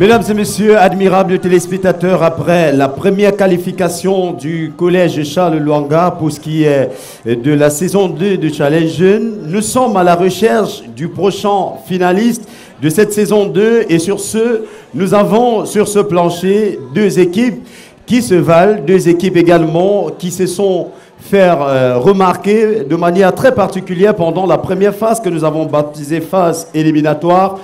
Mesdames et messieurs, admirables téléspectateurs, après la première qualification du collège Charles Luanga pour ce qui est de la saison 2 de Challenge Jeune, nous sommes à la recherche du prochain finaliste de cette saison 2 et sur ce, nous avons sur ce plancher deux équipes qui se valent, deux équipes également qui se sont faire euh, remarquer de manière très particulière pendant la première phase que nous avons baptisée phase éliminatoire.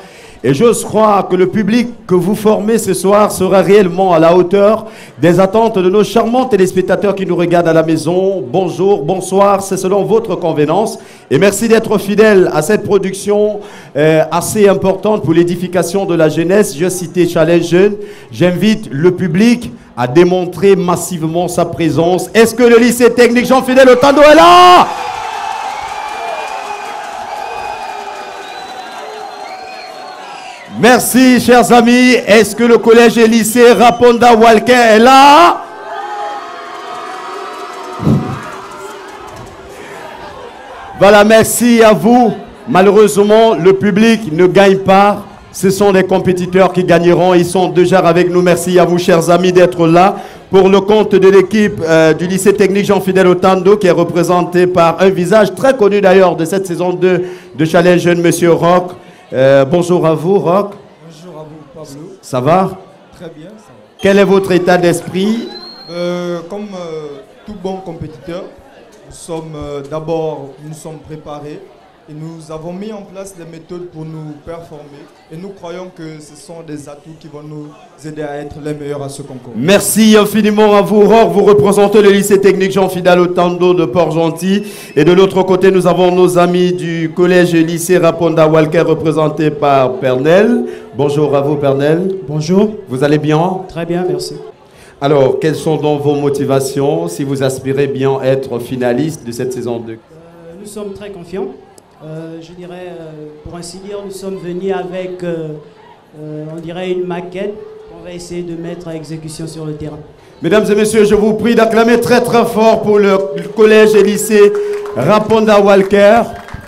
Et j'ose croire que le public que vous formez ce soir sera réellement à la hauteur des attentes de nos charmants téléspectateurs qui nous regardent à la maison. Bonjour, bonsoir, c'est selon votre convenance. Et merci d'être fidèle à cette production euh, assez importante pour l'édification de la jeunesse. Je citais Challenge Jeune. J'invite le public à démontrer massivement sa présence. Est-ce que le lycée technique Jean-Fidèle Otando est là? Merci, chers amis. Est-ce que le collège et lycée Raponda Walker est là? Voilà, merci à vous. Malheureusement, le public ne gagne pas. Ce sont les compétiteurs qui gagneront. Ils sont déjà avec nous. Merci à vous, chers amis, d'être là pour le compte de l'équipe euh, du lycée technique Jean-Fidèle Otando, qui est représenté par un visage très connu d'ailleurs de cette saison 2 de Challenge Jeune, Monsieur Rock. Euh, bonjour à vous, Rock. Bonjour à vous, Pablo. Ça va? Très bien, ça va. Quel est votre état d'esprit? Euh, comme euh, tout bon compétiteur, nous sommes d'abord, nous sommes préparés et nous avons mis en place des méthodes pour nous performer et nous croyons que ce sont des atouts qui vont nous aider à être les meilleurs à ce concours. Merci infiniment à vous, Rock. Vous représentez le lycée technique Jean-Fidèle Otando de Port-Gentil. Et de l'autre côté, nous avons nos amis du collège et lycée Raponda Walker, représentés par Pernel. Bonjour à vous, Pernel. Bonjour, Vous allez bien? Très bien, merci. Alors, quelles sont donc vos motivations si vous aspirez bien être finaliste de cette saison 2 Euh, nous sommes très confiants. Euh, je dirais, euh, pour ainsi dire, nous sommes venus avec, euh, on dirait, une maquette qu'on va essayer de mettre à exécution sur le terrain. Mesdames et messieurs, je vous prie d'acclamer très très fort pour le collège et lycée Raponda Walker.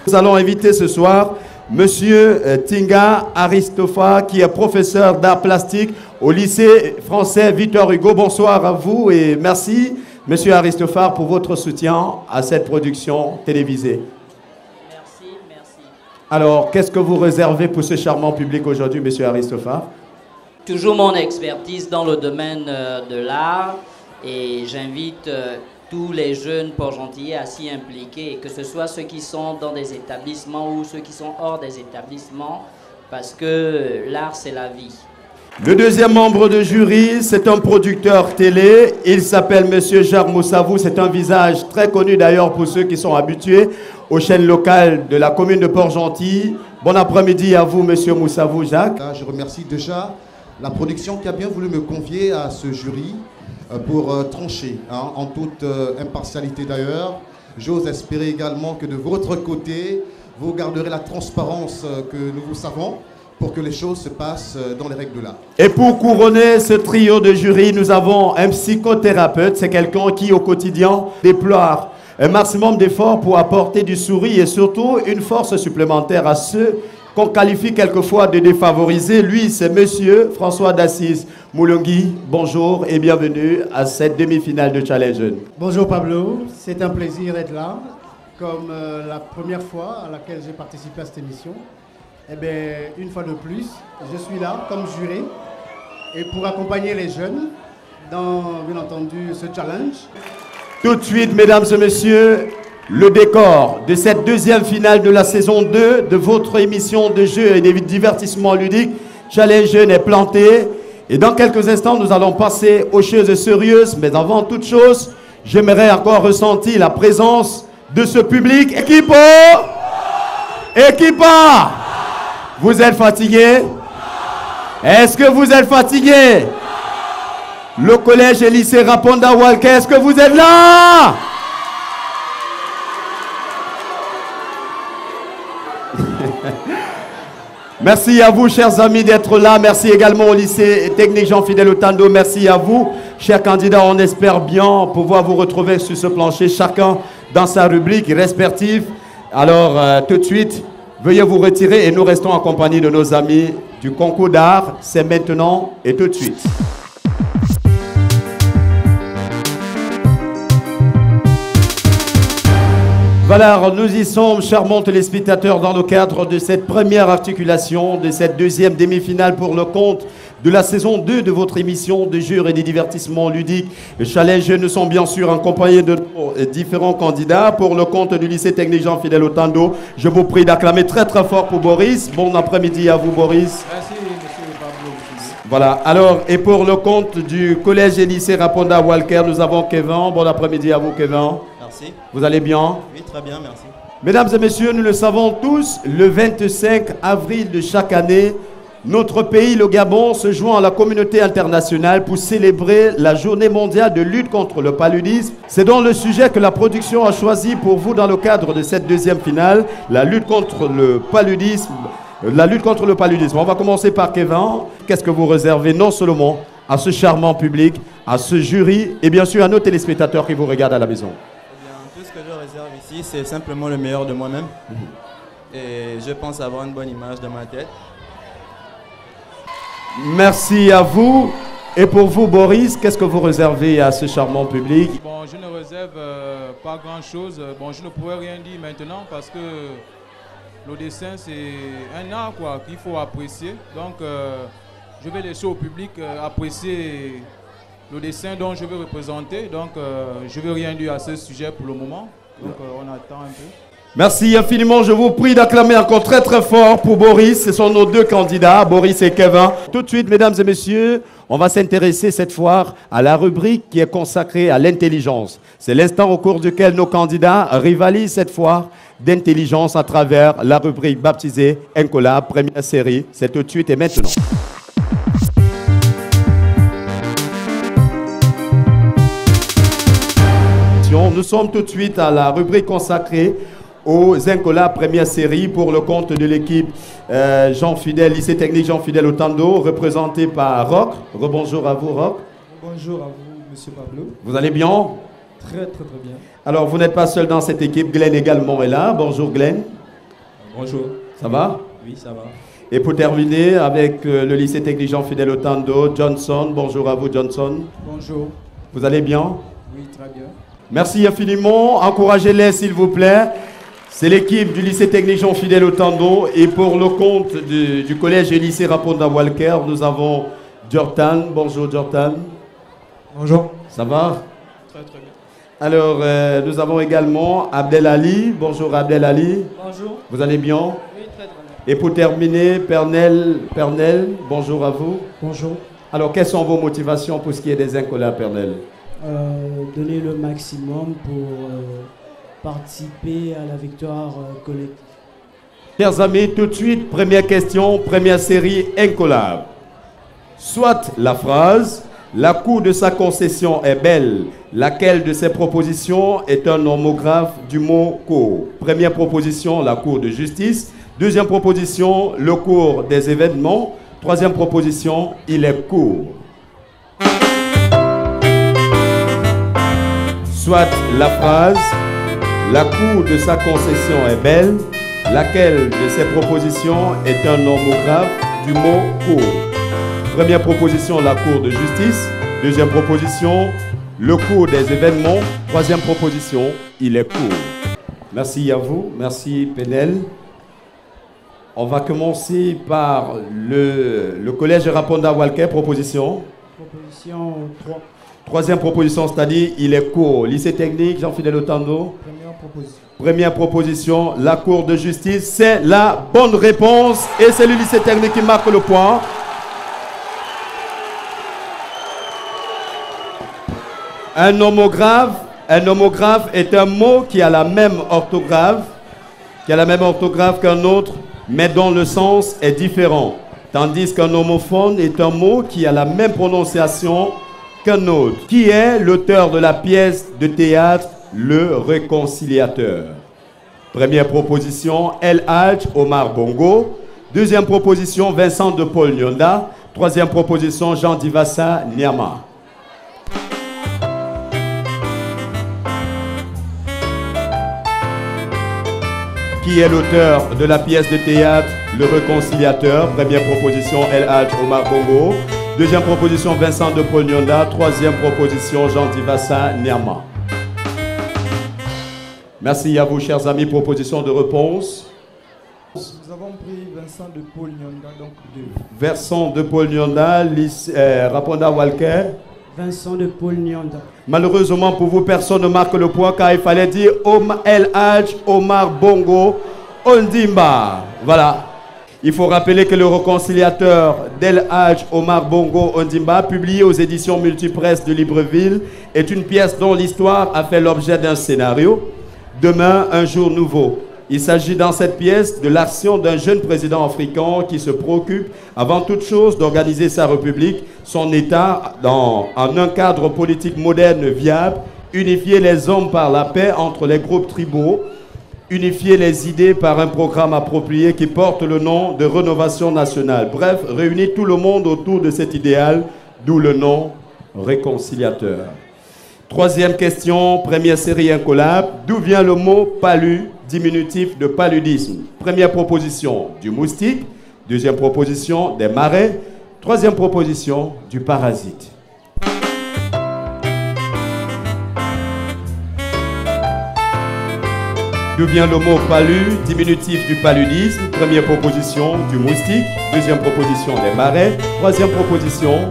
Nous allons inviter ce soir Monsieur Tinga Aristopha, qui est professeur d'art plastique au lycée français Victor Hugo. Bonsoir à vous et merci, Monsieur Aristophare, pour votre soutien à cette production télévisée. Alors, qu'est-ce que vous réservez pour ce charmant public aujourd'hui, Monsieur Aristophare Toujours mon expertise dans le domaine euh, de l'art et j'invite euh, tous les jeunes port-gentillais à s'y impliquer, que ce soit ceux qui sont dans des établissements ou ceux qui sont hors des établissements, parce que euh, l'art c'est la vie. Le deuxième membre de jury, c'est un producteur télé. Il s'appelle Monsieur Jacques Moussavou. C'est un visage très connu d'ailleurs pour ceux qui sont habitués aux chaînes locales de la commune de Port-Gentil. Bon après-midi à vous, Monsieur Moussavou, Jacques. Je remercie déjà la production qui a bien voulu me confier à ce jury euh, pour euh, trancher, hein, en toute euh, impartialité d'ailleurs. J'ose espérer également que de votre côté, vous garderez la transparence que nous vous savons pour que les choses se passent euh, dans les règles de l'art. Et pour couronner ce trio de jury, nous avons un psychothérapeute. C'est quelqu'un qui, au quotidien, déploie un maximum d'efforts pour apporter du sourire et surtout une force supplémentaire à ceux qu'on qualifie quelquefois de défavorisés. Lui, c'est Monsieur François d'Assise Moulongui. Bonjour et bienvenue à cette demi-finale de Challenge Jeune. Bonjour Pablo, c'est un plaisir d'être là, comme euh, la première fois à laquelle j'ai participé à cette émission. Eh bien, une fois de plus, je suis là comme juré et pour accompagner les jeunes dans, bien entendu, ce challenge. Tout de suite, mesdames et messieurs, le décor de cette deuxième finale de la saison 2 de votre émission de jeux et de divertissement ludique Challenge Jeune est planté. Et dans quelques instants, nous allons passer aux choses sérieuses. Mais avant toute chose, j'aimerais encore ressentir la présence de ce public. Équipe Équipe Vous êtes fatigué? Est-ce que vous êtes fatigué? Le collège et lycée Raponda Walker, est-ce que vous êtes là? Merci à vous, chers amis, d'être là. Merci également au lycée technique Jean-Fidèle Otando. Merci à vous, chers candidats. On espère bien pouvoir vous retrouver sur ce plancher, chacun dans sa rubrique respective. Alors, euh, tout de suite, veuillez vous retirer et nous restons en compagnie de nos amis du concours d'art, c'est maintenant et tout de suite. Voilà, nous y sommes, charmants téléspectateurs, dans le cadre de cette première articulation, de cette deuxième demi-finale pour le compte de la saison 2 de votre émission de jeux et des divertissements ludiques. Le challenge, nous sommes bien sûr en compagnie de différents candidats pour le compte du lycée technique Jean-Fidèle Otando. Je vous prie d'acclamer très très fort pour Boris. Bon après-midi à vous, Boris. Merci, monsieur Pablo. Voilà, alors, et pour le compte du collège et lycée Raponda Walker, nous avons Kevin. Bon après-midi à vous, Kevin. Merci. Vous allez bien? Oui, très bien, merci. Mesdames et messieurs, nous le savons tous, le 25 avril de chaque année, notre pays, le Gabon, se joint à la communauté internationale pour célébrer la journée mondiale de lutte contre le paludisme. C'est donc le sujet que la production a choisi pour vous dans le cadre de cette deuxième finale, la lutte contre le paludisme. La lutte contre le paludisme. On va commencer par Kevin. Qu'est-ce que vous réservez non seulement à ce charmant public, à ce jury et bien sûr à nos téléspectateurs qui vous regardent à la maison? Eh tout ce que je réserve ici, c'est simplement le meilleur de moi-même. Et je pense avoir une bonne image dans ma tête. Merci à vous. Et pour vous, Boris, qu'est-ce que vous réservez à ce charmant public? Bon, je ne réserve euh, pas grand-chose. Bon, je ne pourrais rien dire maintenant parce que le dessin, c'est un art quoi qu'il faut apprécier. Donc, euh, je vais laisser au public euh, apprécier le dessin dont je vais représenter. Donc, euh, je ne vais rien dire à ce sujet pour le moment. Donc, euh, on attend un peu. Merci infiniment. Je vous prie d'acclamer encore très très fort pour Boris. Ce sont nos deux candidats, Boris et Kevin. Tout de suite, mesdames et messieurs, on va s'intéresser cette fois à la rubrique qui est consacrée à l'intelligence. C'est l'instant au cours duquel nos candidats rivalisent cette fois d'intelligence à travers la rubrique baptisée Incola, première série. C'est tout de suite et maintenant. Nous sommes tout de suite à la rubrique consacrée aux Incola première série pour le compte de l'équipe euh, Jean Fidèle, lycée technique Jean Fidèle Otando, représenté par Rock. Rebonjour à vous, Rock. Bonjour à vous, monsieur Pablo. Vous allez bien? Très, très, très bien. Alors, vous n'êtes pas seul dans cette équipe. Glenn également est là. Bonjour, Glenn. Bonjour. Ça va? Oui, ça va. Et pour terminer, avec euh, le lycée technique Jean Fidèle Otando, Johnson. Bonjour à vous, Johnson. Bonjour. Vous allez bien? Oui, très bien. Merci infiniment. Encouragez-les, s'il vous plaît. C'est l'équipe du lycée technique Jean Fidèle Otando. Et pour le compte du, du collège et lycée Raponda Walker, nous avons Jordan. Bonjour, Jordan. Bonjour. Ça va? Très, très bien. Alors, euh, nous avons également Abdel Ali. Bonjour, Abdel Ali. Bonjour. Vous allez bien? Oui, très très bien. Et pour terminer, Pernel, Pernel, bonjour à vous. Bonjour. Alors, quelles sont vos motivations pour ce qui est des incollats, Pernel? Euh, donner le maximum pour euh, participer à la victoire euh, collective. Chers amis, tout de suite, première question, première série incollable. Soit la phrase, la cour de sa concession est belle, laquelle de ces propositions est un homographe du mot cour? Première proposition, la cour de justice. Deuxième proposition, le cours des événements. Troisième proposition, il est court. Soit la phrase, la cour de sa concession est belle, laquelle de ces propositions est un homographe du mot cour. Première proposition, la cour de justice. Deuxième proposition, le cours des événements. Troisième proposition, il est court. Merci à vous, merci Penel. On va commencer par le, le collège Raponda Walker, proposition. Proposition 3. Troisième proposition, c'est-à-dire il est court. Lycée technique, Jean-Fidèle Otando. Première proposition. Première proposition, la Cour de justice, c'est la bonne réponse et c'est le lycée technique qui marque le point. Un homographe, un homographe est un mot qui a la même orthographe, qui a la même orthographe qu'un autre, mais dont le sens est différent. Tandis qu'un homophone est un mot qui a la même prononciation qu'un autre. Qui est l'auteur de la pièce de théâtre Le Réconciliateur Première proposition, El Hadj Omar Bongo. Deuxième proposition, Vincent de Paul Nyonda. Troisième proposition, Jean Divassa Niama. Qui est l'auteur de la pièce de théâtre le réconciliateur? Première proposition, El Hadj Omar Bongo. Deuxième proposition, Vincent de Paul Nyonda. Troisième proposition, Jean Divassa Niama. Merci à vous, chers amis. Proposition de réponse. Nous avons pris Vincent de Paul Nyonda, donc deux. Versant de Paul Nyonda, euh, Raponda Walker. Vincent de Paul Nyanda. Malheureusement pour vous, personne ne marque le point car il fallait dire Om El Hadj Omar Bongo Ondimba. Voilà. Il faut rappeler que le réconciliateur d'El Hadj Omar Bongo Ondimba, publié aux éditions multipresse de Libreville, est une pièce dont l'histoire a fait l'objet d'un scénario. Demain, un jour nouveau. Il s'agit dans cette pièce de l'action d'un jeune président africain qui se préoccupe avant toute chose d'organiser sa république, son État dans, en un cadre politique moderne viable, unifier les hommes par la paix entre les groupes tribaux, unifier les idées par un programme approprié qui porte le nom de rénovation nationale. Bref, réunir tout le monde autour de cet idéal, d'où le nom réconciliateur. Troisième question, première série incollable. D'où vient le mot palu, diminutif de paludisme? Première proposition, du moustique. Deuxième proposition, des marais. Troisième proposition, du parasite. D'où vient le mot palu, diminutif du paludisme Première proposition, du moustique. Deuxième proposition, des marais. Troisième proposition,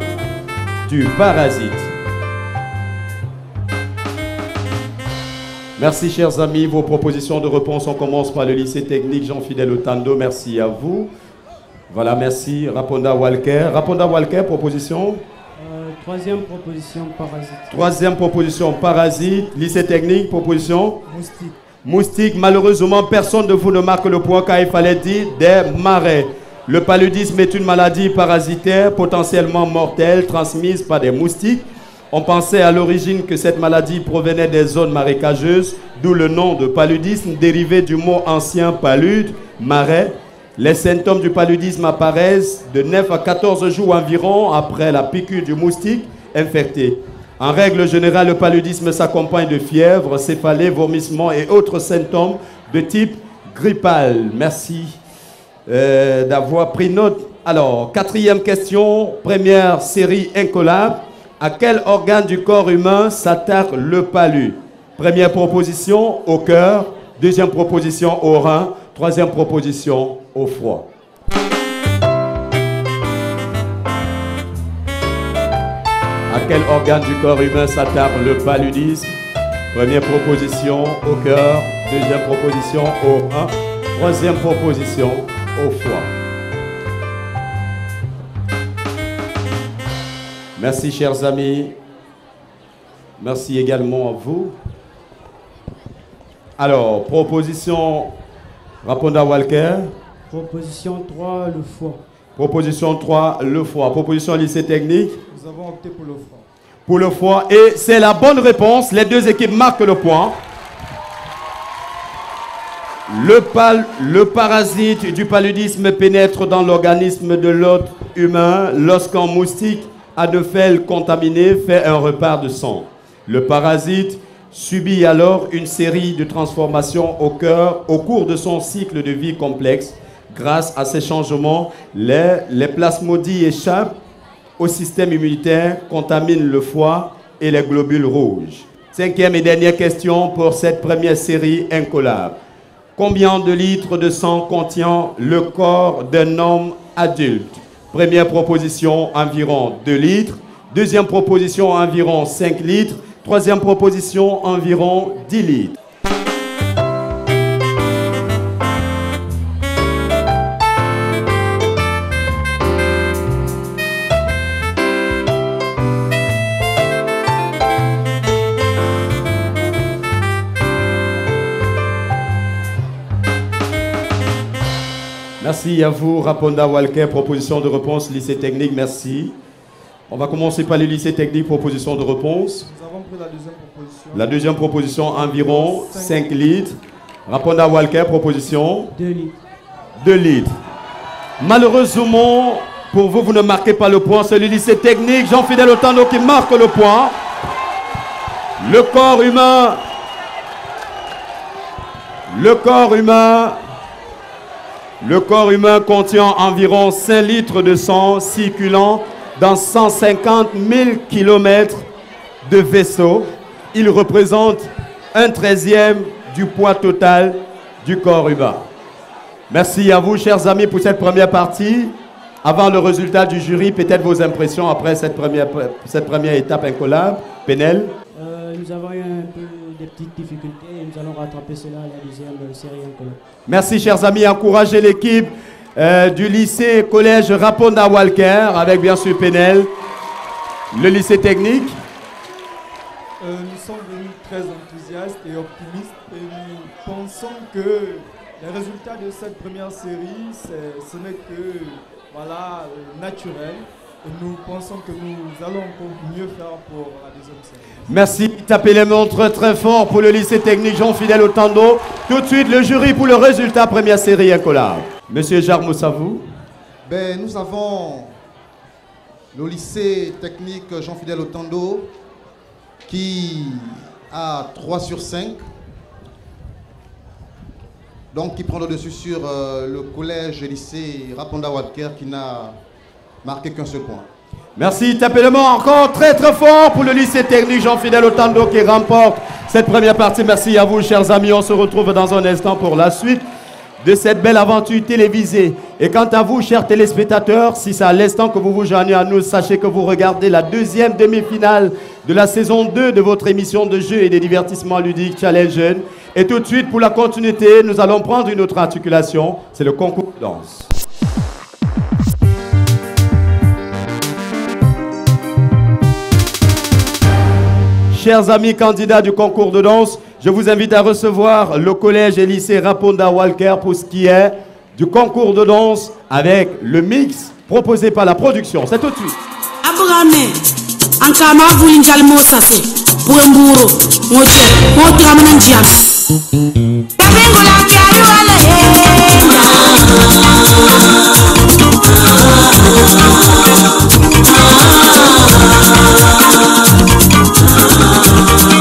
du parasite. Merci chers amis, vos propositions de réponse, on commence par le lycée technique Jean-Fidèle Otando, merci à vous. Voilà, merci. Raponda Walker. Raponda Walker, proposition? Euh, troisième proposition, parasite. Troisième proposition, parasite. Lycée technique, proposition? Moustique. Moustique, malheureusement, personne de vous ne marque le point car il fallait dire des marais. Le paludisme est une maladie parasitaire potentiellement mortelle transmise par des moustiques. On pensait à l'origine que cette maladie provenait des zones marécageuses, d'où le nom de paludisme dérivé du mot ancien palude, marais. Les symptômes du paludisme apparaissent de 9 à 14 jours environ après la piqûre du moustique infecté. En règle générale, le paludisme s'accompagne de fièvre, céphalée, vomissements et autres symptômes de type grippal. Merci euh, d'avoir pris note. Alors, quatrième question, première série incollable. À quel organe du corps humain s'attaque le palu? Première proposition, au cœur. Deuxième proposition, au rein. Troisième proposition, au foie. Quel organe du corps humain s'attaque le paludisme? Première proposition, au cœur. Deuxième proposition, au rein. Troisième proposition, au foie. Merci, chers amis. Merci également à vous. Alors, proposition Raponda Walker. Proposition 3, le foie. Proposition 3, le foie. Proposition lycée technique. Nous avons opté pour le foie. Pour le foie. Et c'est la bonne réponse. Les deux équipes marquent le point. Le, pal- le parasite du paludisme pénètre dans l'organisme de l'hôte humain lorsqu'un moustique anophèle contaminé fait un repas de sang. Le parasite subit alors une série de transformations au cœur au cours de son cycle de vie complexe. Grâce à ces changements, les, les plasmodies échappent au système immunitaire, contaminent le foie et les globules rouges. Cinquième et dernière question pour cette première série incollable. Combien de litres de sang contient le corps d'un homme adulte? Première proposition, environ 2 litres. Deuxième proposition, environ 5 litres. Troisième proposition, environ 10 litres. Merci à vous, Raponda Walker, proposition de réponse, lycée technique, merci. On va commencer par le lycée technique, proposition de réponse. Nous avons pris la deuxième proposition. La deuxième proposition, environ 5 litres. Raponda Walker, proposition? 2 litres. 2 litres. Malheureusement, pour vous, vous ne marquez pas le point. C'est le lycée technique Jean-Fidèle Otano qui marque le point. Le corps humain. Le corps humain Le corps humain contient environ 5 litres de sang circulant dans 150 000 km de vaisseau. Il représente un treizième du poids total du corps humain. Merci à vous, chers amis, pour cette première partie. Avant le résultat du jury, peut-être vos impressions après cette première, cette première étape incollable. Penel Euh, nous avons eu un peu des petites difficultés et nous allons rattraper cela à la deuxième série incollable. Merci, chers amis. Encouragez l'équipe euh, du lycée collège Raponda Walker avec bien sûr Penel, le lycée technique. Euh, nous sommes venus très enthousiastes et optimistes et nous pensons que les résultats de cette première série, ce n'est que voilà, euh, naturel. Nous pensons que nous allons encore mieux faire pour la deuxième série. Merci. Tapez les montres très fort pour le lycée technique Jean-Fidèle Otando. Tout de suite, le jury pour le résultat première série incollable. Monsieur Jarmous, à vous. Ben, nous avons le lycée technique Jean-Fidèle Otando qui a 3 sur 5. Donc qui prend le dessus sur euh, le collège et lycée Raponda Walker qui n'a marqué qu'un seul point. Merci. Tapez le main encore très très fort pour le lycée technique Jean-Fidèle Otando qui remporte cette première partie. Merci à vous, chers amis. On se retrouve dans un instant pour la suite de cette belle aventure télévisée. Et quant à vous, chers téléspectateurs, si c'est à l'instant que vous vous joignez à nous, sachez que vous regardez la deuxième demi-finale de la saison 2 de votre émission de jeux et de divertissements ludiques Challenge Jeune. Et tout de suite, pour la continuité, nous allons prendre une autre articulation. C'est le concours de danse. Chers amis candidats du concours de danse, je vous invite à recevoir le collège et lycée Raponda Walker pour ce qui est du concours de danse avec le mix proposé par la production. C'est tout de suite. Rama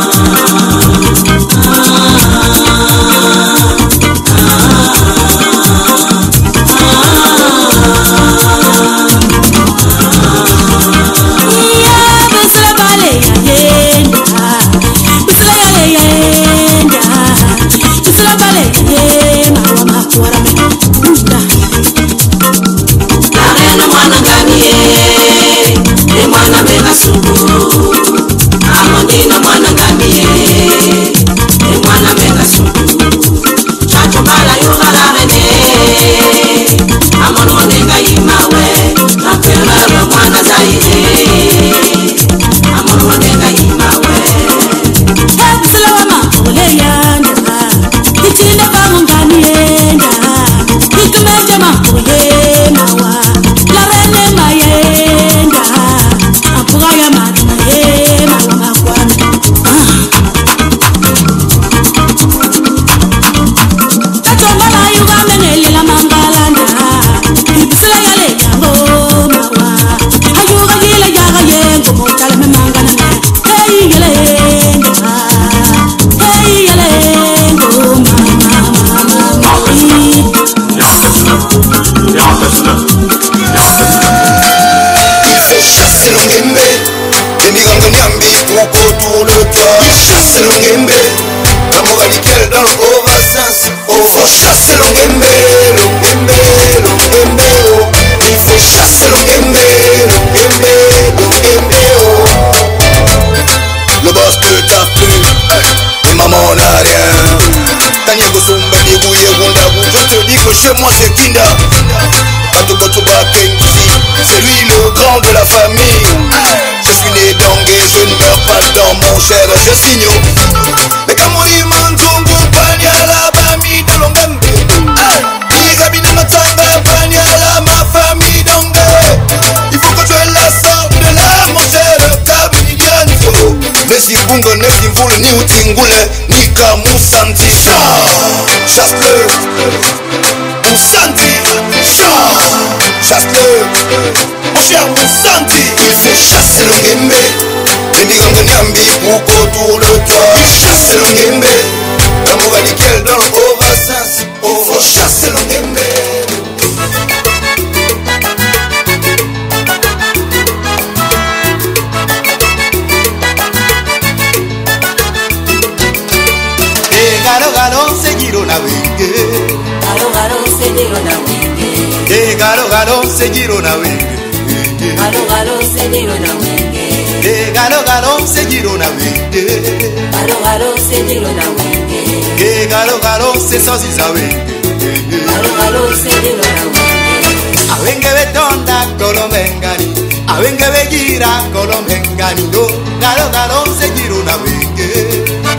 C'est lui le grand de la famille. Je suis né d'Angé, je ne meurs pas dans mon cher Je signe. Mekamuri Manzungu Panyala Bami ma famille Il faut que aies la sorte de là mon cher Nesibungo Nesibule Ni utingule Nika Musanti Chasse-le shangu santi ifeshaselo ngembe. Endingqonge ndambi ukodulotwa ifeshaselo ngembe. Namuka nikel dans ovasasi ofoshaselo ngembe. Eh, garo garo seguiro na wenge. Garo garo seguiro na wenge. Eh, garo garo seguiro na wenge. Galo seguiro na wenge galo galo seguiro na wenge Galo galo seguiro na wenge Eh galo galo se sozi za wenge Galo galo wenge Awenge betonda kolomengani Awenge begira kolomengani do Galo galo seguiro na wenge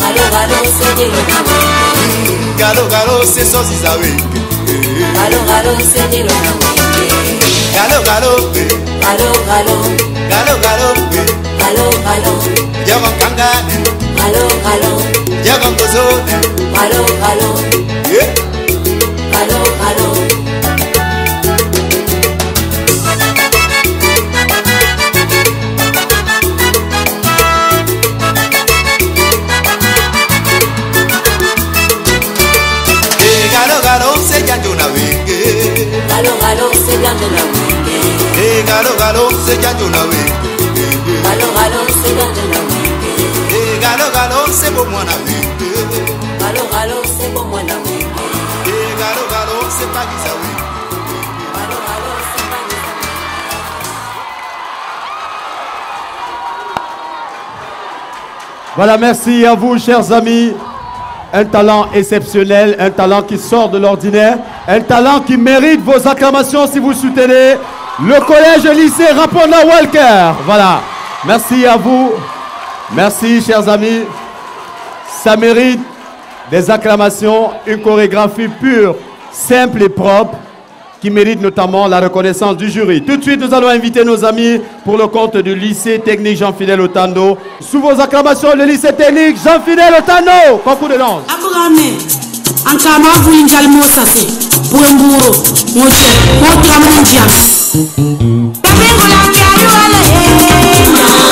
Galo galo wenge Galo galo se sozi za wenge Galo galo wenge Galo galo eh. Galo galo Galo galo. Eh. Galo. Galo Jagon kangane Galo galo. Jagon kozone Galo galo. Yeah Galo galo. Eh galo galo se janjo na wenge Galo galo seguiro na wenge Eh galo galo se janjo na wenge Galo galo seguiro na wenge Eh galo galo se bo mwana wenge Galo galo seguiro na wenge Eh galo galo se pagisa wenge Galo galo seguiro Voilà, merci à vous, chers amis. Un talent exceptionnel, un talent qui sort de l'ordinaire, un talent qui mérite vos acclamations si vous soutenez le collège lycée Rapona Walker. Voilà. Merci à vous. Merci, chers amis. Ça mérite des acclamations, une chorégraphie pure, simple et propre qui mérite notamment la reconnaissance du jury. Tout de suite, nous allons inviter nos amis pour le compte du lycée technique Jean-Fidèle Otando. Sous vos acclamations, le lycée technique Jean-Fidèle Otando. Concours de danse. buen buro wose ko tiam ni jam babengula kyayu ala e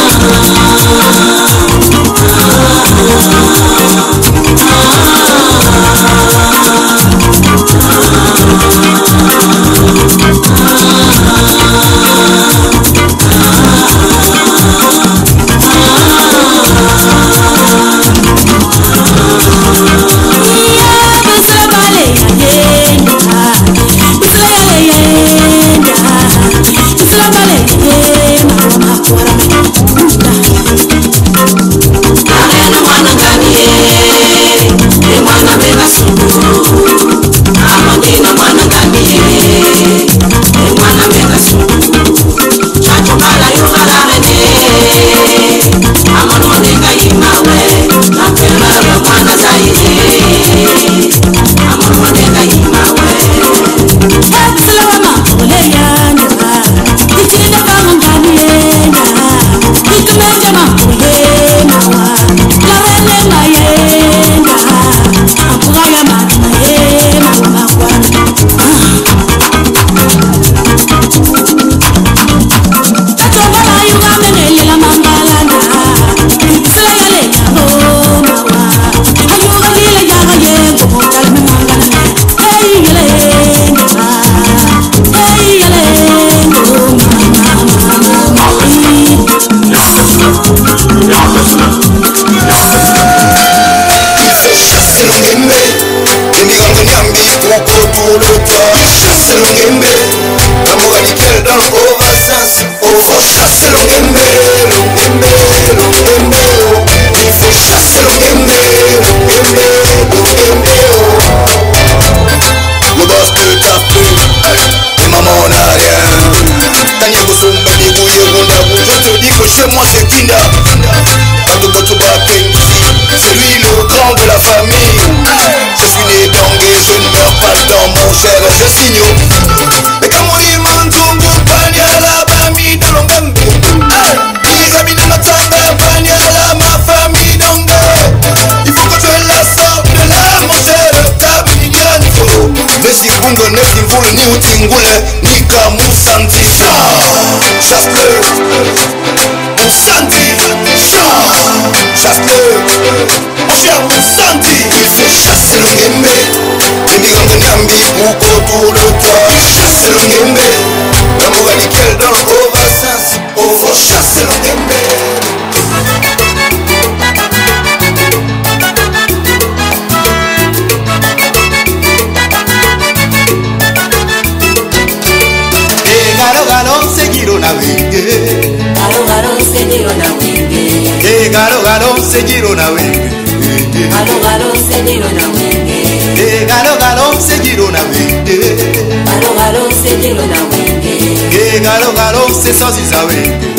galo sesoziza wenge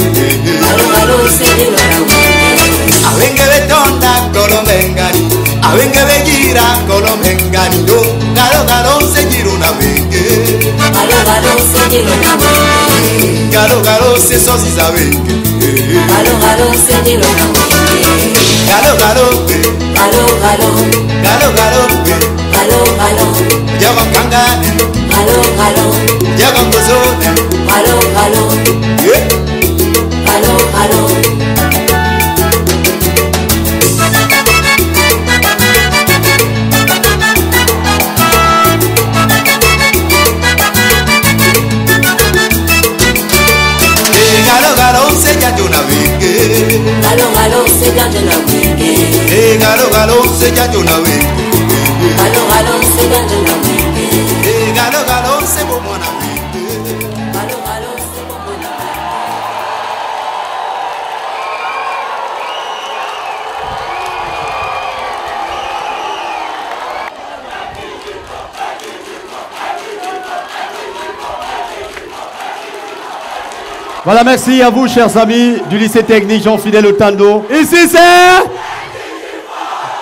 galo galo sejiro na wenge awenge betonda kolomengani awenge begira kolomengani yo galo galo sejiro na wenge galo galo sejiro na wenge galo galo sesoziza wenge galo galo sejiro na wenge galo galo eh, galo galo galo galo eh, galo galo jago kangani galo galo jago ngozone galo galo yeah. galo galo Eh, galo galo sejajo na wenge galo galo sejiro na wenge Eh, galo galo sejajo na wenge galo Voilà, merci à vous, chers amis du lycée technique Jean-Fidèle Otando. Ici c'est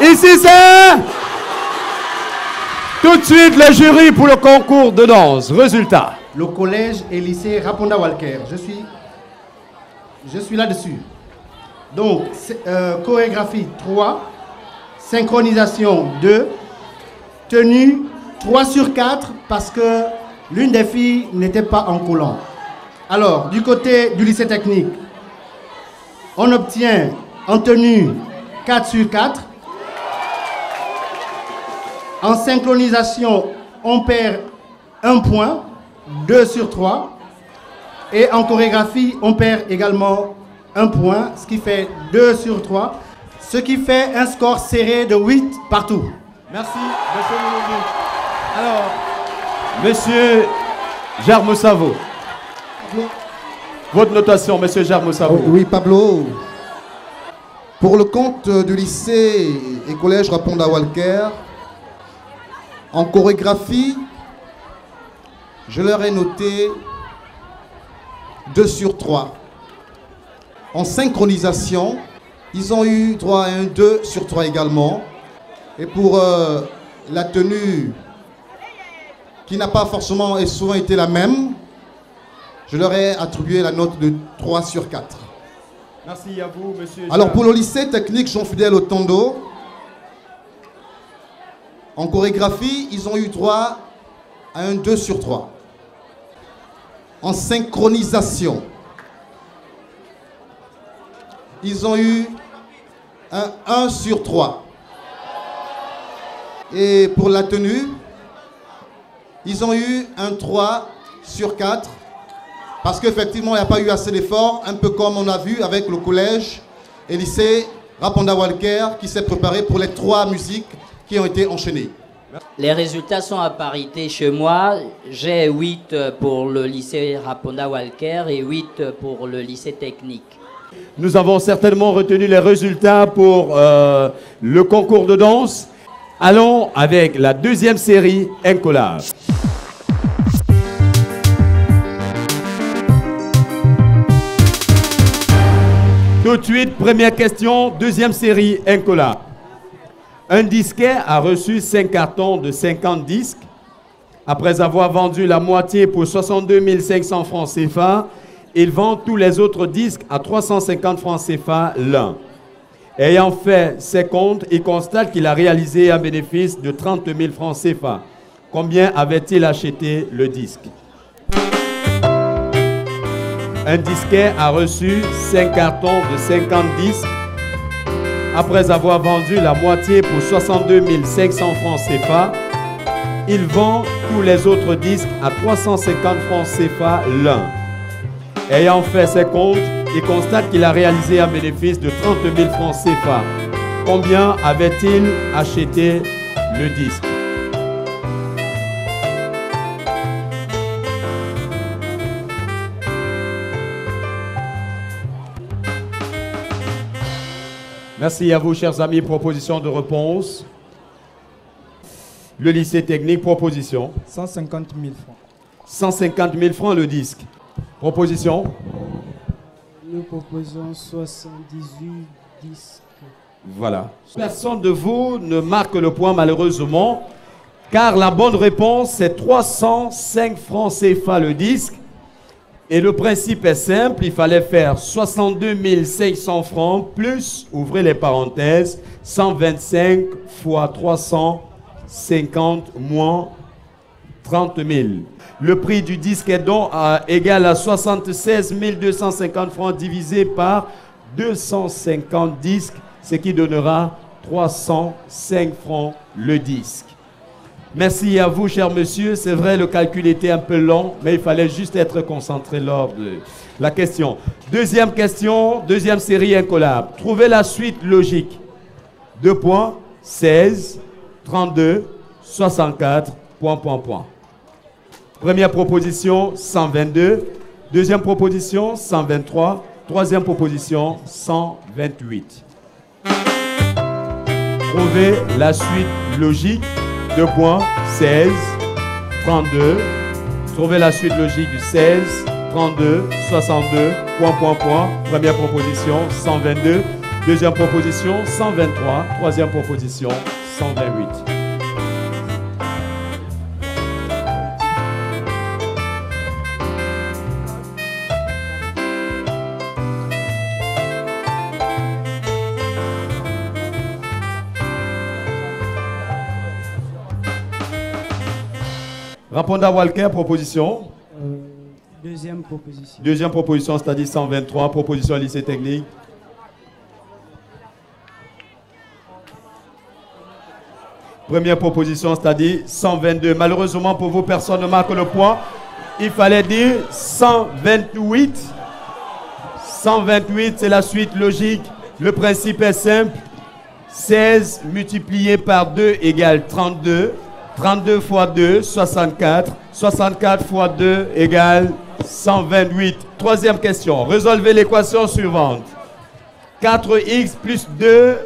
Ici c'est Tout de suite, le jury pour le concours de danse. Résultat. Le collège et lycée Raponda Walker. Je suis, je suis là-dessus. Donc, euh, chorégraphie 3, synchronisation 2, tenue 3 sur 4 parce que l'une des filles n'était pas en collant. Alors, du côté du lycée technique, on obtient en tenue 4 sur 4. En synchronisation, on perd un point, 2 sur 3. Et en chorégraphie, on perd également un point, ce qui fait 2 sur 3. Ce qui fait un score serré de 8 partout. Merci, monsieur. Alors, monsieur Jarmoussavo. Votre notation, monsieur Jarmoussavo. Oh, oui, Pablo. Pour le compte euh, du lycée et collège Raponda Walker, en chorégraphie, je leur ai noté 2 sur 3. En synchronisation, ils ont eu droit à un 2 sur 3 également. Et pour euh, la tenue, qui n'a pas forcément et souvent été la même, je leur ai attribué la note de 3 sur 4. Merci à vous, monsieur. Alors pour le lycée technique Jean-Fidèle Otondo, en chorégraphie, ils ont eu droit à un 2 sur 3. En synchronisation, ils ont eu un 1 sur 3. Et pour la tenue, ils ont eu un 3 sur 4 parce qu'effectivement, il n'y a pas eu assez d'efforts, un peu comme on a vu avec le collège et lycée Raponda Walker qui s'est préparé pour les trois musiques qui ont été enchaînées. Les résultats sont à parité chez moi. J'ai 8 pour le lycée Raponda Walker et 8 pour le lycée technique. Nous avons certainement retenu les résultats pour euh, le concours de danse. Allons avec la deuxième série, un collage. Tout de suite, première question, deuxième série, un collage. Un disquet a reçu 5 cartons de 50 disques. Après avoir vendu la moitié pour 62 500 francs CFA, il vend tous les autres disques à 350 francs CFA l'un. Ayant fait ses comptes, il constate qu'il a réalisé un bénéfice de 30 000 francs CFA. Combien avait-il acheté le disque? Un disquet a reçu 5 cartons de 50 disques. Après avoir vendu la moitié pour 62 500 francs CFA, il vend tous les autres disques à 350 francs CFA l'un. Ayant fait ses comptes, il constate qu'il a réalisé un bénéfice de 30 000 francs CFA. Combien avait-il acheté le disque? Merci à vous, chers amis. Proposition de réponse. Le lycée technique, proposition. 150 000 francs. 150 000 francs le disque. Proposition. Nous proposons 78 disques. Voilà. Personne de vous ne marque le point malheureusement, car la bonne réponse c'est 305 francs CFA le disque. Et le principe est simple, il fallait faire 62 500 francs plus, ouvrez les parenthèses, 125 fois 350 moins 30 000. Le prix du disque est donc égal à 76 250 francs divisé par 250 disques, ce qui donnera 305 francs le disque. Merci à vous, cher monsieur. C'est vrai, le calcul était un peu long, mais il fallait juste être concentré lors de la question. Deuxième question, deuxième série incollable. Trouvez la suite logique. Deux points, 16, 32, 64, point, point, point. Première proposition, 122. Deuxième proposition, 123. Troisième proposition, 128. Trouvez la suite logique. Deux points, 16, 32. Trouvez la suite logique du 16, 32, 62, point, point, point. Première proposition, 122. Deuxième proposition, 123. Troisième proposition, 128. Raponda Walker, proposition. Euh, deuxième proposition. Deuxième proposition, c'est-à-dire 123, proposition lycée technique. Première proposition, c'est-à-dire 122. Malheureusement pour vous, personne ne marque le point. Il fallait dire 128. 128, c'est la suite logique. Le principe est simple. 16 multiplié par 2 égale 32. 32 fois 2, 64. 64 fois 2 égale 128. Troisième question. Résolvez l'équation suivante. 4x plus 2,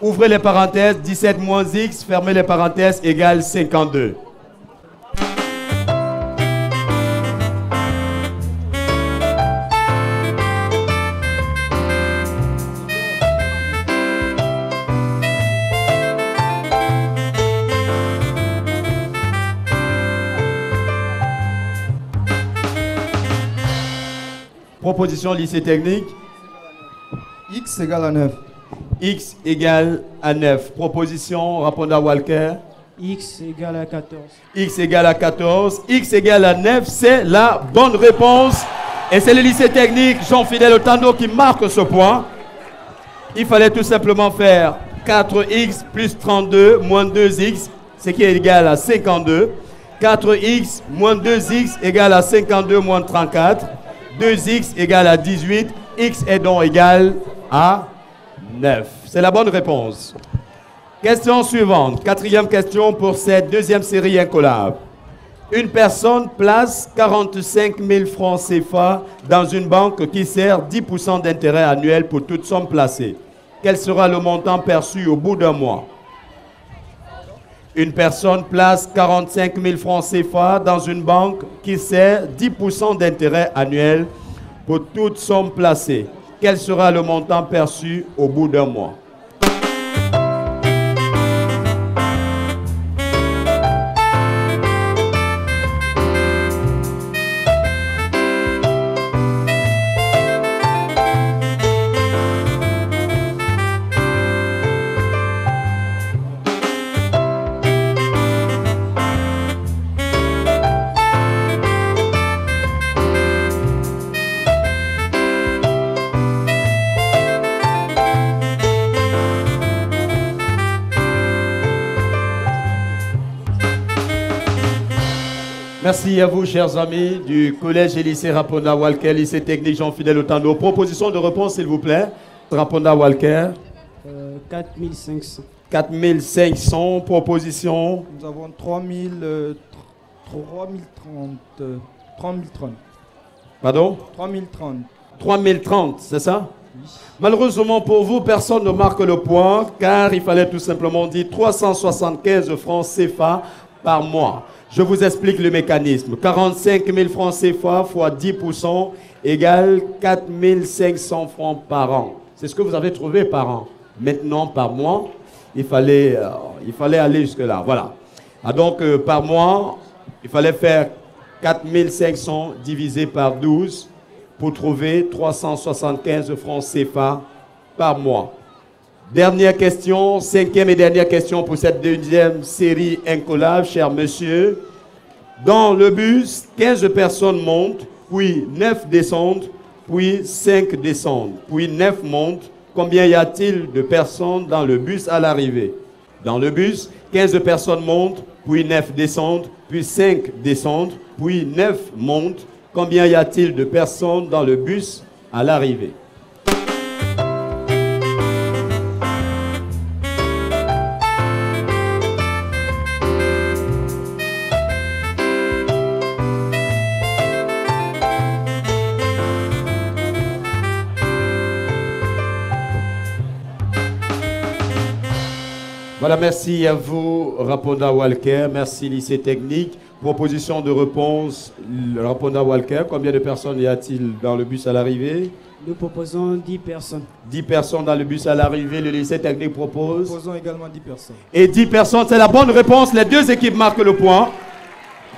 ouvrez les parenthèses, 17 moins x, fermez les parenthèses, égale 52. Proposition lycée technique. X égale à 9. X égale à 9. Proposition, Raponda Walker. X égale à 14. X égale à 14. X égale à 9. C'est la bonne réponse. Et c'est le lycée technique Jean-Fidèle Otando qui marque ce point. Il fallait tout simplement faire 4x plus 32 moins 2x, ce qui est égal à 52. 4x moins 2x égale à 52 moins 34. 2x égale à 18. X est donc égal à 9. C'est la bonne réponse. Question suivante. Quatrième question pour cette deuxième série incollable. Une personne place 45 000 francs CFA dans une banque qui sert 10% d'intérêt annuel pour toute somme placée. Quel sera le montant perçu au bout d'un mois? Une personne place 45 000 francs CFA dans une banque qui sert 10% d'intérêt annuel pour toute somme placée. Quel sera le montant perçu au bout d'un mois? Merci à vous, chers amis du collège et lycée Raponda Walker, lycée technique Jean-Fidèle Otando. Proposition de réponse, s'il vous plaît. Raponda Walker, Euh, 4500. 4500. Proposition. Nous avons 3000, euh, 3030. euh, 3030. Pardon? 3030. 3030, c'est ça? Malheureusement pour vous, personne ne marque le point car il fallait tout simplement dire 375 francs CFA par mois. Je vous explique le mécanisme. 45 000 francs CFA fois 10% égale 4 500 francs par an. C'est ce que vous avez trouvé par an. Maintenant, par mois, il fallait, euh, il fallait aller jusque-là. Voilà. Ah, donc, euh, par mois, il fallait faire 4 500 divisé par 12 pour trouver 375 francs CFA par mois. Dernière question, cinquième et dernière question pour cette deuxième série incollable, cher monsieur. Dans le bus, 15 personnes montent, puis 9 descendent, puis 5 descendent, puis 9 montent. Combien y a-t-il de personnes dans le bus à l'arrivée? Dans le bus, 15 personnes montent, puis 9 descendent, puis 5 descendent, puis 9 montent. Combien y a-t-il de personnes dans le bus à l'arrivée? Voilà, merci à vous, Raponda Walker. Merci, lycée technique. Proposition de réponse, Raponda Walker. Combien de personnes y a-t-il dans le bus à l'arrivée? Nous proposons 10 personnes. 10 personnes dans le bus à l'arrivée. Le lycée technique propose. Nous proposons également 10 personnes. Et 10 personnes, c'est la bonne réponse. Les deux équipes marquent le point.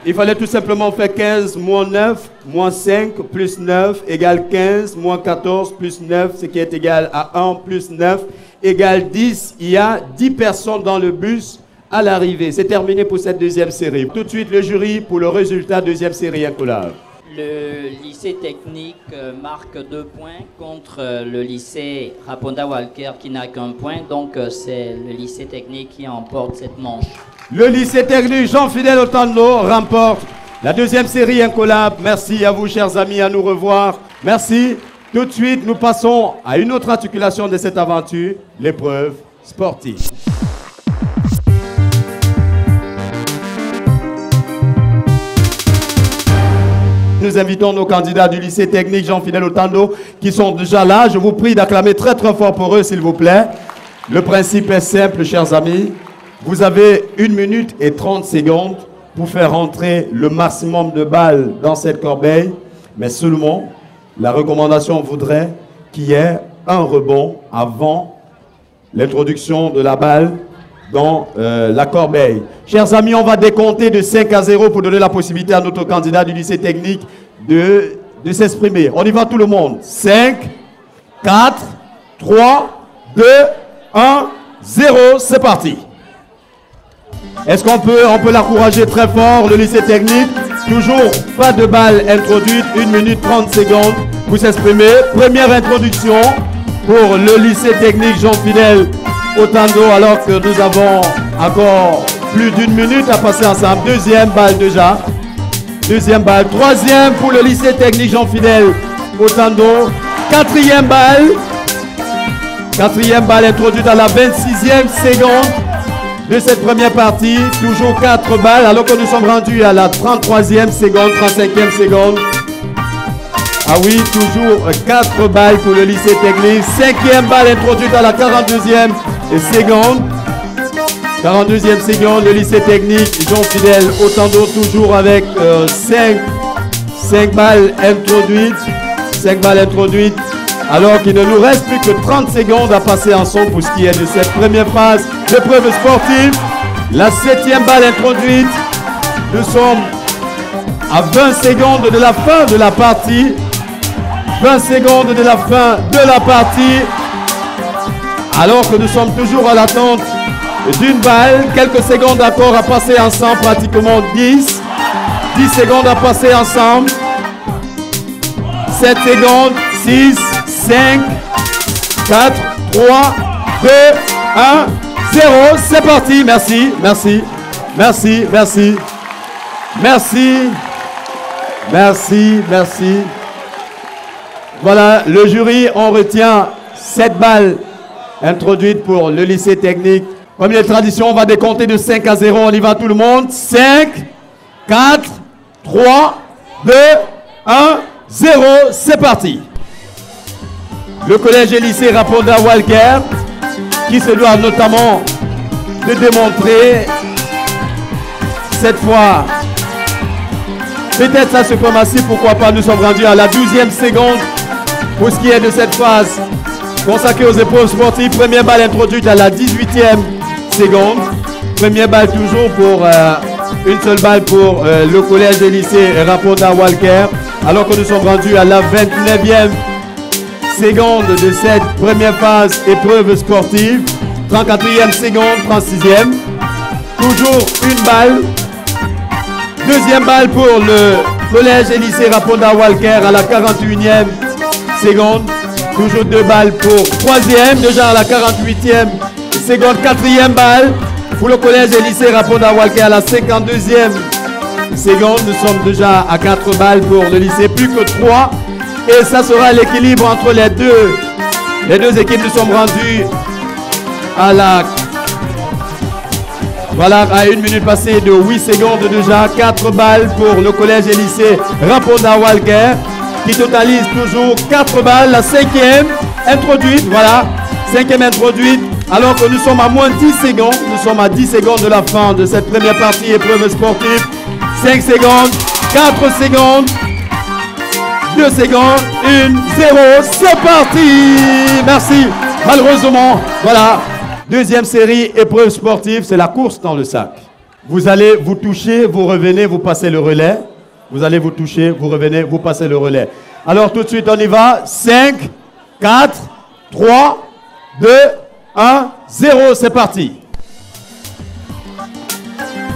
Il fallait tout simplement faire 15 moins 9 moins 5 plus 9 égale 15 moins 14 plus 9, ce qui est égal à 1 plus 9 égale 10. Il y a 10 personnes dans le bus à l'arrivée. C'est terminé pour cette deuxième série. Tout de suite, le jury pour le résultat deuxième série incollable. Le lycée technique euh, marque deux points contre euh, le lycée Raponda Walker qui n'a qu'un point. Donc euh, c'est le lycée technique qui emporte cette manche. Le lycée technique Jean-Fidèle Otando remporte la deuxième série incollable. Merci à vous, chers amis, à nous revoir. Merci. Tout de suite, nous passons à une autre articulation de cette aventure, l'épreuve sportive. Nous invitons nos candidats du lycée technique Jean-Fidèle Otando qui sont déjà là. Je vous prie d'acclamer très très fort pour eux, s'il vous plaît. Le principe est simple, chers amis. Vous avez une minute et 30 secondes pour faire entrer le maximum de balles dans cette corbeille, mais seulement la recommandation voudrait qu'il y ait un rebond avant l'introduction de la balle dans euh, la corbeille. Chers amis, on va décompter de 5 à 0 pour donner la possibilité à notre candidat du lycée technique de, de s'exprimer. On y va tout le monde. 5, 4, 3, 2, 1, 0, c'est parti. Est-ce qu'on peut, l'encourager très fort, le lycée technique? Toujours pas de balle introduite, 1 minute 30 secondes pour s'exprimer. Première introduction pour le lycée technique Jean-Fidèle Otando alors que nous avons encore plus d'une minute à passer ensemble. Deuxième balle déjà. Deuxième balle. Troisième pour le lycée technique Jean-Fidèle Otando. Quatrième balle. Quatrième balle introduite à la 26e seconde de cette première partie. Toujours 4 balles alors que nous sommes rendus à la 33e seconde, 35e seconde. Ah oui, toujours 4 balles pour le lycée technique. Cinquième balle introduite à la 42e seconde. 42e seconde, le lycée technique. Jean Fidèle, Otando toujours avec 5, 5 balles introduites. 5 balles introduites. Alors qu'il ne nous reste plus que 30 secondes à passer ensemble pour ce qui est de cette première phase d'épreuve sportive. La septième balle introduite. Nous sommes à 20 secondes de la fin de la partie. 20 secondes de la fin de la partie. Alors que nous sommes toujours à l'attente d'une balle. Quelques secondes encore à passer ensemble, pratiquement 10. 10 secondes à passer ensemble. 7 secondes, 6, 5, 4, 3, 2, 1, 0. C'est parti. Merci, merci, merci, merci. Merci, merci, merci. Voilà, le jury, on retient 7 balles introduites pour le lycée technique. Comme il est tradition, on va décompter de 5 à 0. On y va tout le monde. 5, 4, 3, 2, 1, 0. C'est parti. Le collège et lycée Walker, qui se doit notamment de démontrer cette fois. Peut-être se ainsi, pourquoi pas, nous sommes rendus à la 12e seconde pour ce qui est de cette phase consacrée aux épreuves sportives. Première balle introduite à la 18e seconde. Première balle toujours pour euh, une seule balle pour euh, le collège lycées Raponda Walker. Alors que nous sommes rendus à la 29e seconde de cette première phase épreuve sportive. 34e seconde, 36e. Toujours une balle. Deuxième balle pour le collège et lycée Raponda Walker à la 41e seconde. Toujours deux balles pour troisième, déjà à la 48e seconde, quatrième balle pour le collège et lycée Raponda Walker à la 52e seconde. Nous sommes déjà à 4 balles pour le lycée, plus que 3. Et ça sera l'équilibre entre les deux. Les deux équipes nous sommes rendues à la voilà, à une minute passée de 8 secondes déjà, 4 balles pour le collège et lycée Raponda Walker, qui totalise toujours 4 balles, la cinquième introduite, voilà, cinquième introduite, alors que nous sommes à moins de 10 secondes, nous sommes à 10 secondes de la fin de cette première partie épreuve sportive, 5 secondes, 4 secondes, 2 secondes, 1, 0, c'est parti Merci Malheureusement, voilà, Deuxième série, épreuve sportive, c'est la course dans le sac. Vous allez vous toucher, vous revenez, vous passez le relais. Vous allez vous toucher, vous revenez, vous passez le relais. Alors tout de suite, on y va. 5, 4, 3, 2, 1, 0, c'est parti.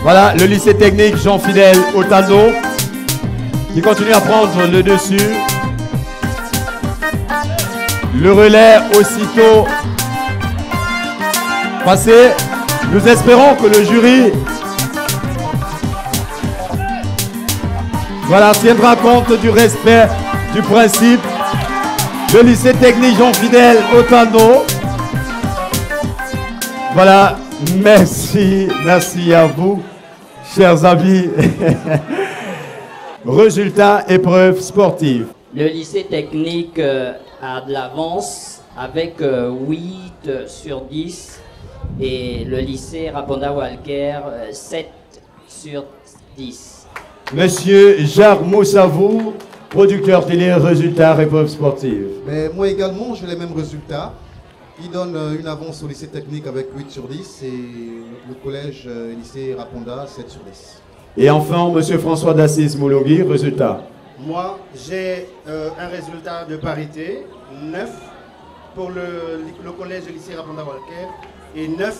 Voilà, le lycée technique Jean-Fidèle Otano qui continue à prendre le dessus. Le relais aussitôt passé. Nous espérons que le jury voilà, tiendra compte du respect du principe de lycée technique Jean Fidèle Otano. Voilà, merci, merci à vous, chers amis. Résultat, épreuve sportive. Le lycée technique euh, a de l'avance avec 8 euh, sur 10 et le lycée Raponda Walker 7 euh, sur 10. Monsieur Jacques Moussavou, producteur télé, résultats, épreuve sportive. Mais moi également, j'ai les mêmes résultats. Il donne une avance au lycée technique avec 8 sur 10 et le collège lycée Raponda 7 sur 10. Et enfin, Monsieur François d'Assis Moulongui, résultat. Moi, j'ai un résultat de parité, 9 pour le, le collège lycée Raponda Walker et 9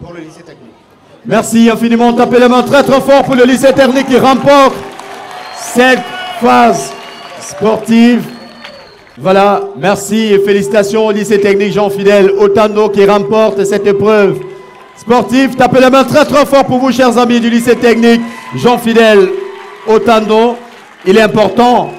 pour le lycée technique. Merci infiniment. Tapez les mains très très fort pour le lycée technique qui remporte cette phase sportive. Voilà, merci et félicitations au lycée technique Jean-Fidèle Otando qui remporte cette épreuve sportive. Tapez les mains très très fort pour vous, chers amis du lycée technique Jean-Fidèle Otando. Il est important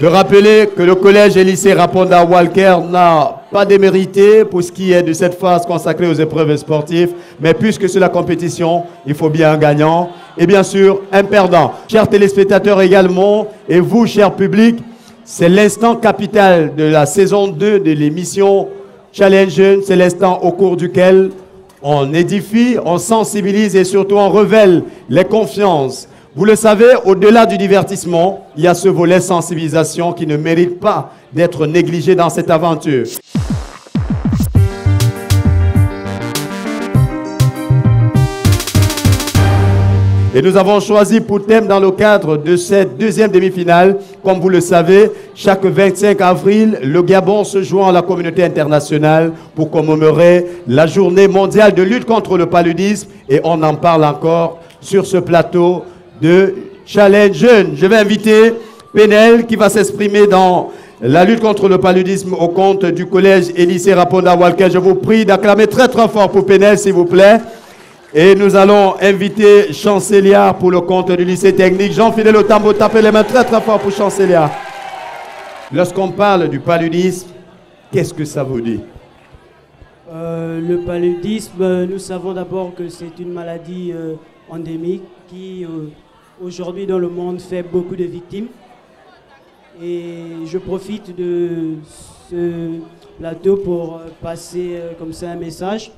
de rappeler que le collège et lycée Raponda Walker n'a pas démérité pour ce qui est de cette phase consacrée aux épreuves sportives, mais puisque c'est la compétition, il faut bien un gagnant et bien sûr un perdant. Chers téléspectateurs également, et vous, chers publics, c'est l'instant capital de la saison 2 de l'émission Challenge c'est l'instant au cours duquel on édifie, on sensibilise et surtout on révèle les confiances vous le savez, au-delà du divertissement, il y a ce volet sensibilisation qui ne mérite pas d'être négligé dans cette aventure. Et nous avons choisi pour thème dans le cadre de cette deuxième demi-finale, comme vous le savez, chaque 25 avril, le Gabon se joint à la communauté internationale pour commémorer la journée mondiale de lutte contre le paludisme. Et on en parle encore sur ce plateau de Challenge Jeune. Je vais inviter Penel qui va s'exprimer dans la lutte contre le paludisme au compte du collège Élysée Raponda Walker. Je vous prie d'acclamer très très fort pour Penel, s'il vous plaît. Et nous allons inviter Chancelier pour le compte du lycée technique. Jean-Fidèle Otambo, tapez les mains très très fort pour Chancelier. Lorsqu'on parle du paludisme, qu'est-ce que ça vous dit? Euh, Le paludisme, nous savons d'abord que c'est une maladie euh, endémique qui euh, aujourd'hui dans le monde fait beaucoup de victimes. Et je profite de ce plateau pour passer comme ça un message.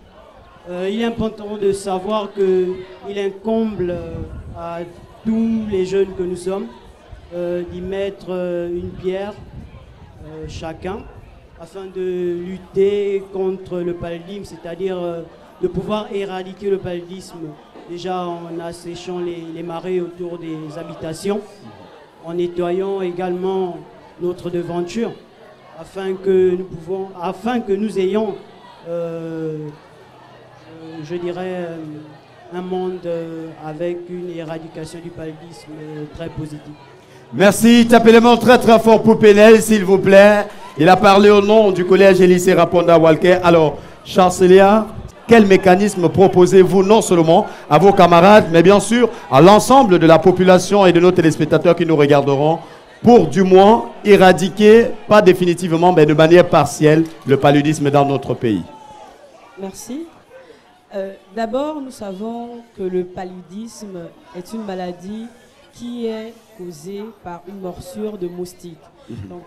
Euh, il est important de savoir qu'il incombe euh, à tous les jeunes que nous sommes euh, d'y mettre une pierre chacun afin de lutter contre le paludisme, c'est-à-dire de pouvoir éradiquer le paludisme déjà en asséchant les, marais autour des habitations, en nettoyant également notre devanture afin que nous pouvons, afin que nous ayons, je dirais, euh, un monde euh, avec une éradication du paludisme euh, très positive. Merci. Tapez les mains très très fort pour Pénel, s'il vous plaît. Il a parlé au nom du collège et lycée Raponda Walker. Alors, Charcelia, quel mécanisme proposez-vous non seulement à vos camarades, mais bien sûr à l'ensemble de la population et de nos téléspectateurs qui nous regarderont pour du moins éradiquer, pas définitivement, mais de manière partielle, le paludisme dans notre pays? Merci. Euh, D'abord, nous savons que le paludisme est une maladie qui est causée par une morsure de moustiques. Mhm. Donc,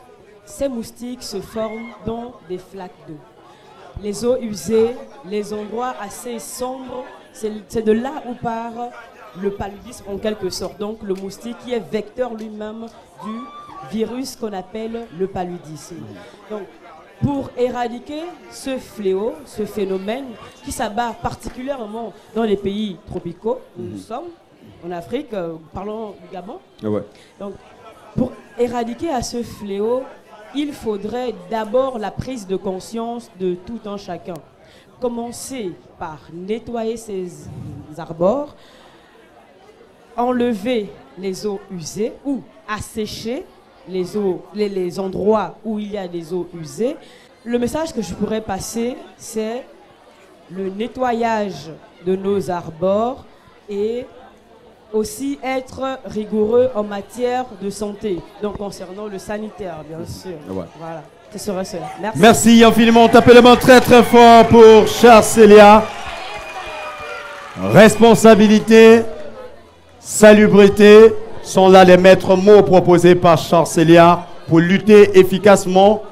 ces moustiques se forment dans des flaques d'eau. Les eaux usées, les endroits assez sombres, c'est c'est de là où part le paludisme en quelque sorte. Donc, le moustique qui est vecteur lui-même du virus qu'on appelle le paludisme. Donc, pour éradiquer ce fléau, ce phénomène qui s'abat particulièrement dans les pays tropicaux où nous sommes, en Afrique, euh, parlons du Gabon. Donc, pour éradiquer à ce fléau, il faudrait d'abord la prise de conscience de tout un chacun. Commencer par nettoyer ses arbores, enlever les eaux usées ou assécher les, eaux, les, les endroits où il y a des eaux usées. Le message que je pourrais passer, c'est le nettoyage de nos arbores et aussi être rigoureux en matière de santé, donc concernant le sanitaire, bien sûr. Ouais. Voilà, ce serait cela. Merci. Merci infiniment. Tapez les mains très très fort pour Charcelia. Responsabilité, salubrité sont là les maîtres mots proposés par Charcelia pour lutter efficacement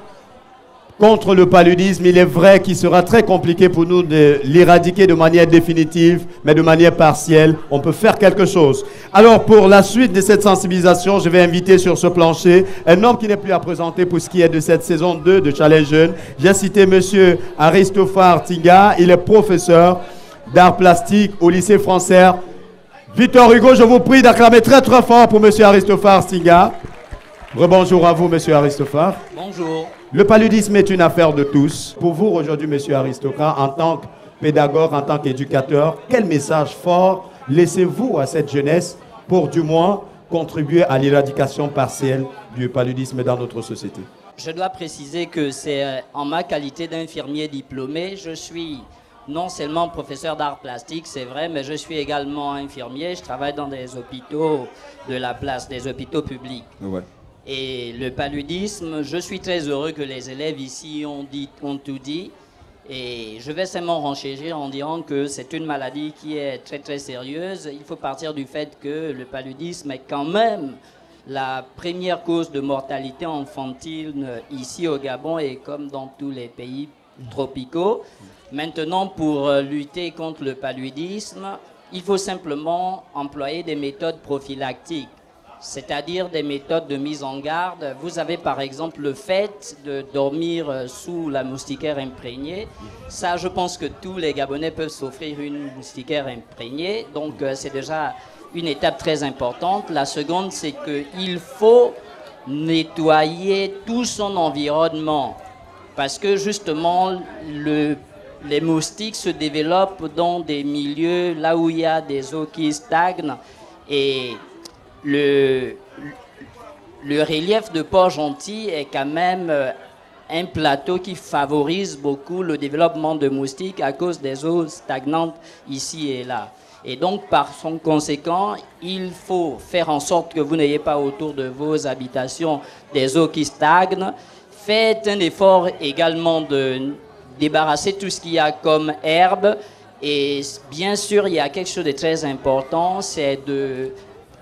contre le paludisme. Il est vrai qu'il sera très compliqué pour nous de l'éradiquer de manière définitive, mais de manière partielle, on peut faire quelque chose. Alors, pour la suite de cette sensibilisation, je vais inviter sur ce plancher un homme qui n'est plus à présenter pour ce qui est de cette saison 2 de Challenge Jeune. J'ai cité monsieur Aristophare Tinga. Il est professeur d'art plastique au lycée français. Victor Hugo, je vous prie d'acclamer très très fort pour monsieur Aristophare Tinga. Rebonjour à vous, monsieur Aristophare. Bonjour. Le paludisme est une affaire de tous. Pour vous, aujourd'hui, monsieur Aristocrate, en tant que pédagogue, en tant qu'éducateur, quel message fort laissez-vous à cette jeunesse pour, du moins, contribuer à l'éradication partielle du paludisme dans notre société? Je dois préciser que c'est euh, en ma qualité d'infirmier diplômé, je suis non seulement professeur d'art plastique, c'est vrai, mais je suis également infirmier. Je travaille dans des hôpitaux de la place, des hôpitaux publics. Et le paludisme, je suis très heureux que les élèves ici ont, dit, ont tout dit. Et je vais seulement renchérir en disant que c'est une maladie qui est très très sérieuse. Il faut partir du fait que le paludisme est quand même la première cause de mortalité infantile ici au Gabon et comme dans tous les pays tropicaux. Maintenant, pour euh, lutter contre le paludisme, il faut simplement employer des méthodes prophylactiques c'est-à-dire des méthodes de mise en garde. Vous avez par exemple le fait de dormir euh, sous la moustiquaire imprégnée. Ça, je pense que tous les Gabonais peuvent s'offrir une moustiquaire imprégnée. Donc, euh, c'est déjà une étape très importante. La seconde, c'est qu'il faut nettoyer tout son environnement. Parce que justement, le, les moustiques se développent dans des milieux là où il y a des eaux qui stagnent. Et le, le relief de Port-Gentil est quand même euh, un plateau qui favorise beaucoup le développement de moustiques à cause des eaux stagnantes ici et là. Et donc, par son conséquent, il faut faire en sorte que vous n'ayez pas autour de vos habitations des eaux qui stagnent. Faites un effort également de débarrasser tout ce qu'il y a comme herbe. Et bien sûr, il y a quelque chose de très important, c'est de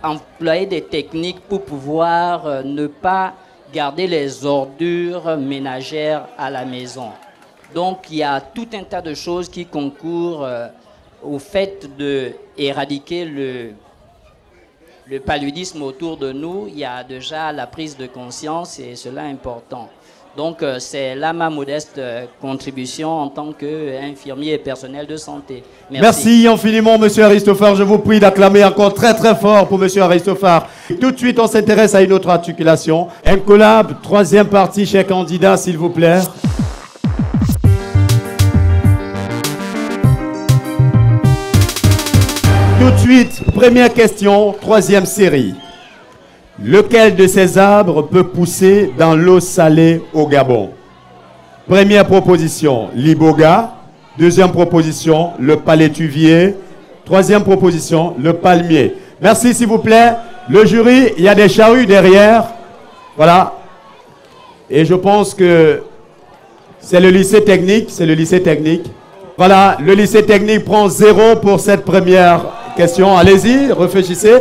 employer des techniques pour pouvoir euh, ne pas garder les ordures ménagères à la maison. Donc il y a tout un tas de choses qui concourent euh, au fait de éradiquer le, le paludisme autour de nous. Il y a déjà la prise de conscience et cela est important. Donc euh, c'est là ma modeste euh, contribution en tant qu'infirmier et personnel de santé. Merci. infiniment, Monsieur Aristophare. Je vous prie d'acclamer encore très très fort pour Monsieur Aristophare. Tout de suite, on s'intéresse à une autre articulation. Un collab, troisième partie, cher candidat, s'il vous plaît. Tout de suite, première question, troisième série. Lequel de ces arbres peut pousser dans l'eau salée au Gabon? Première proposition, l'iboga. Deuxième proposition, le palétuvier. Troisième proposition, le palmier. Merci s'il vous plaît. Le jury, il y a des charrues derrière. Voilà. Et je pense que c'est le lycée technique. C'est le lycée technique. Voilà, le lycée technique prend zéro pour cette première question. Allez-y, réfléchissez.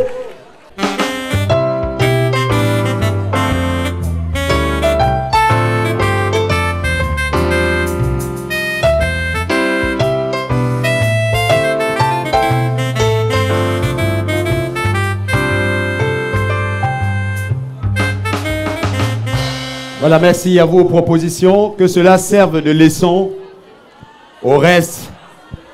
Voilà, merci à vos propositions. Que cela serve de leçon au reste.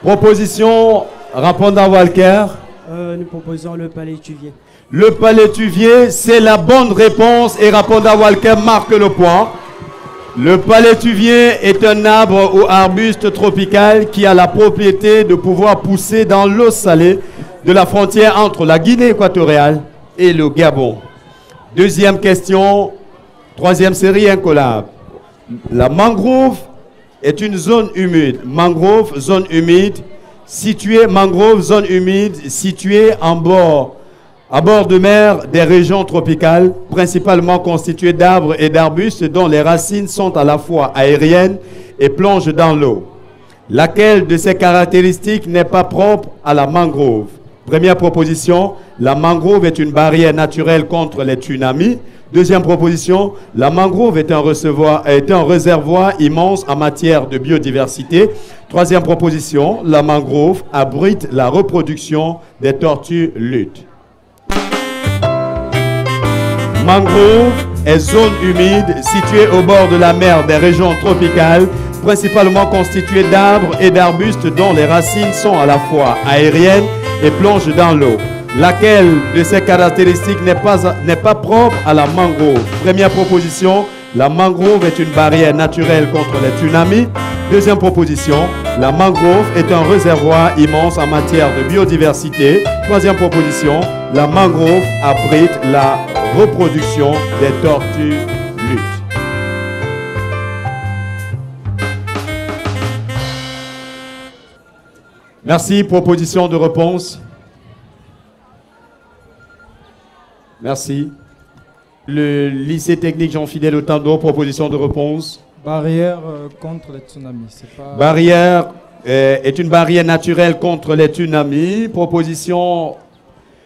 Proposition Rapanda Walker. Euh, nous proposons le palétuvier. Le palétuvier, c'est la bonne réponse et Raponda Walker marque le point. Le palétuvier est un arbre ou arbuste tropical qui a la propriété de pouvoir pousser dans l'eau salée de la frontière entre la Guinée équatoriale et le Gabon. Deuxième question, troisième série incollable. La mangrove est une zone humide. Mangrove, zone humide, située, mangrove, zone humide, située en bord, à bord de mer des régions tropicales, principalement constituée d'arbres et d'arbustes dont les racines sont à la fois aériennes et plongent dans l'eau. Laquelle de ces caractéristiques n'est pas propre à la mangrove? Première proposition, la mangrove est une barrière naturelle contre les tsunamis. Deuxième proposition, la mangrove est un, réservoir immense en matière de biodiversité. Troisième proposition, la mangrove abrite la reproduction des tortues luttes. Mangrove est zone humide située au bord de la mer des régions tropicales, principalement constituée d'arbres et d'arbustes dont les racines sont à la fois aériennes et plongent dans l'eau. Laquelle de ces caractéristiques n'est pas, pas propre à la mangrove? Première proposition, la mangrove est une barrière naturelle contre les tsunamis. Deuxième proposition, la mangrove est un réservoir immense en matière de biodiversité. Troisième proposition, la mangrove abrite la reproduction des tortues luttes. Merci. Proposition de réponse. Merci. Le lycée technique Jean-Fidèle Otando, proposition de réponse. Barrière euh, contre les tsunamis. Pas... Barrière euh, est une barrière naturelle contre les tsunamis. Proposition.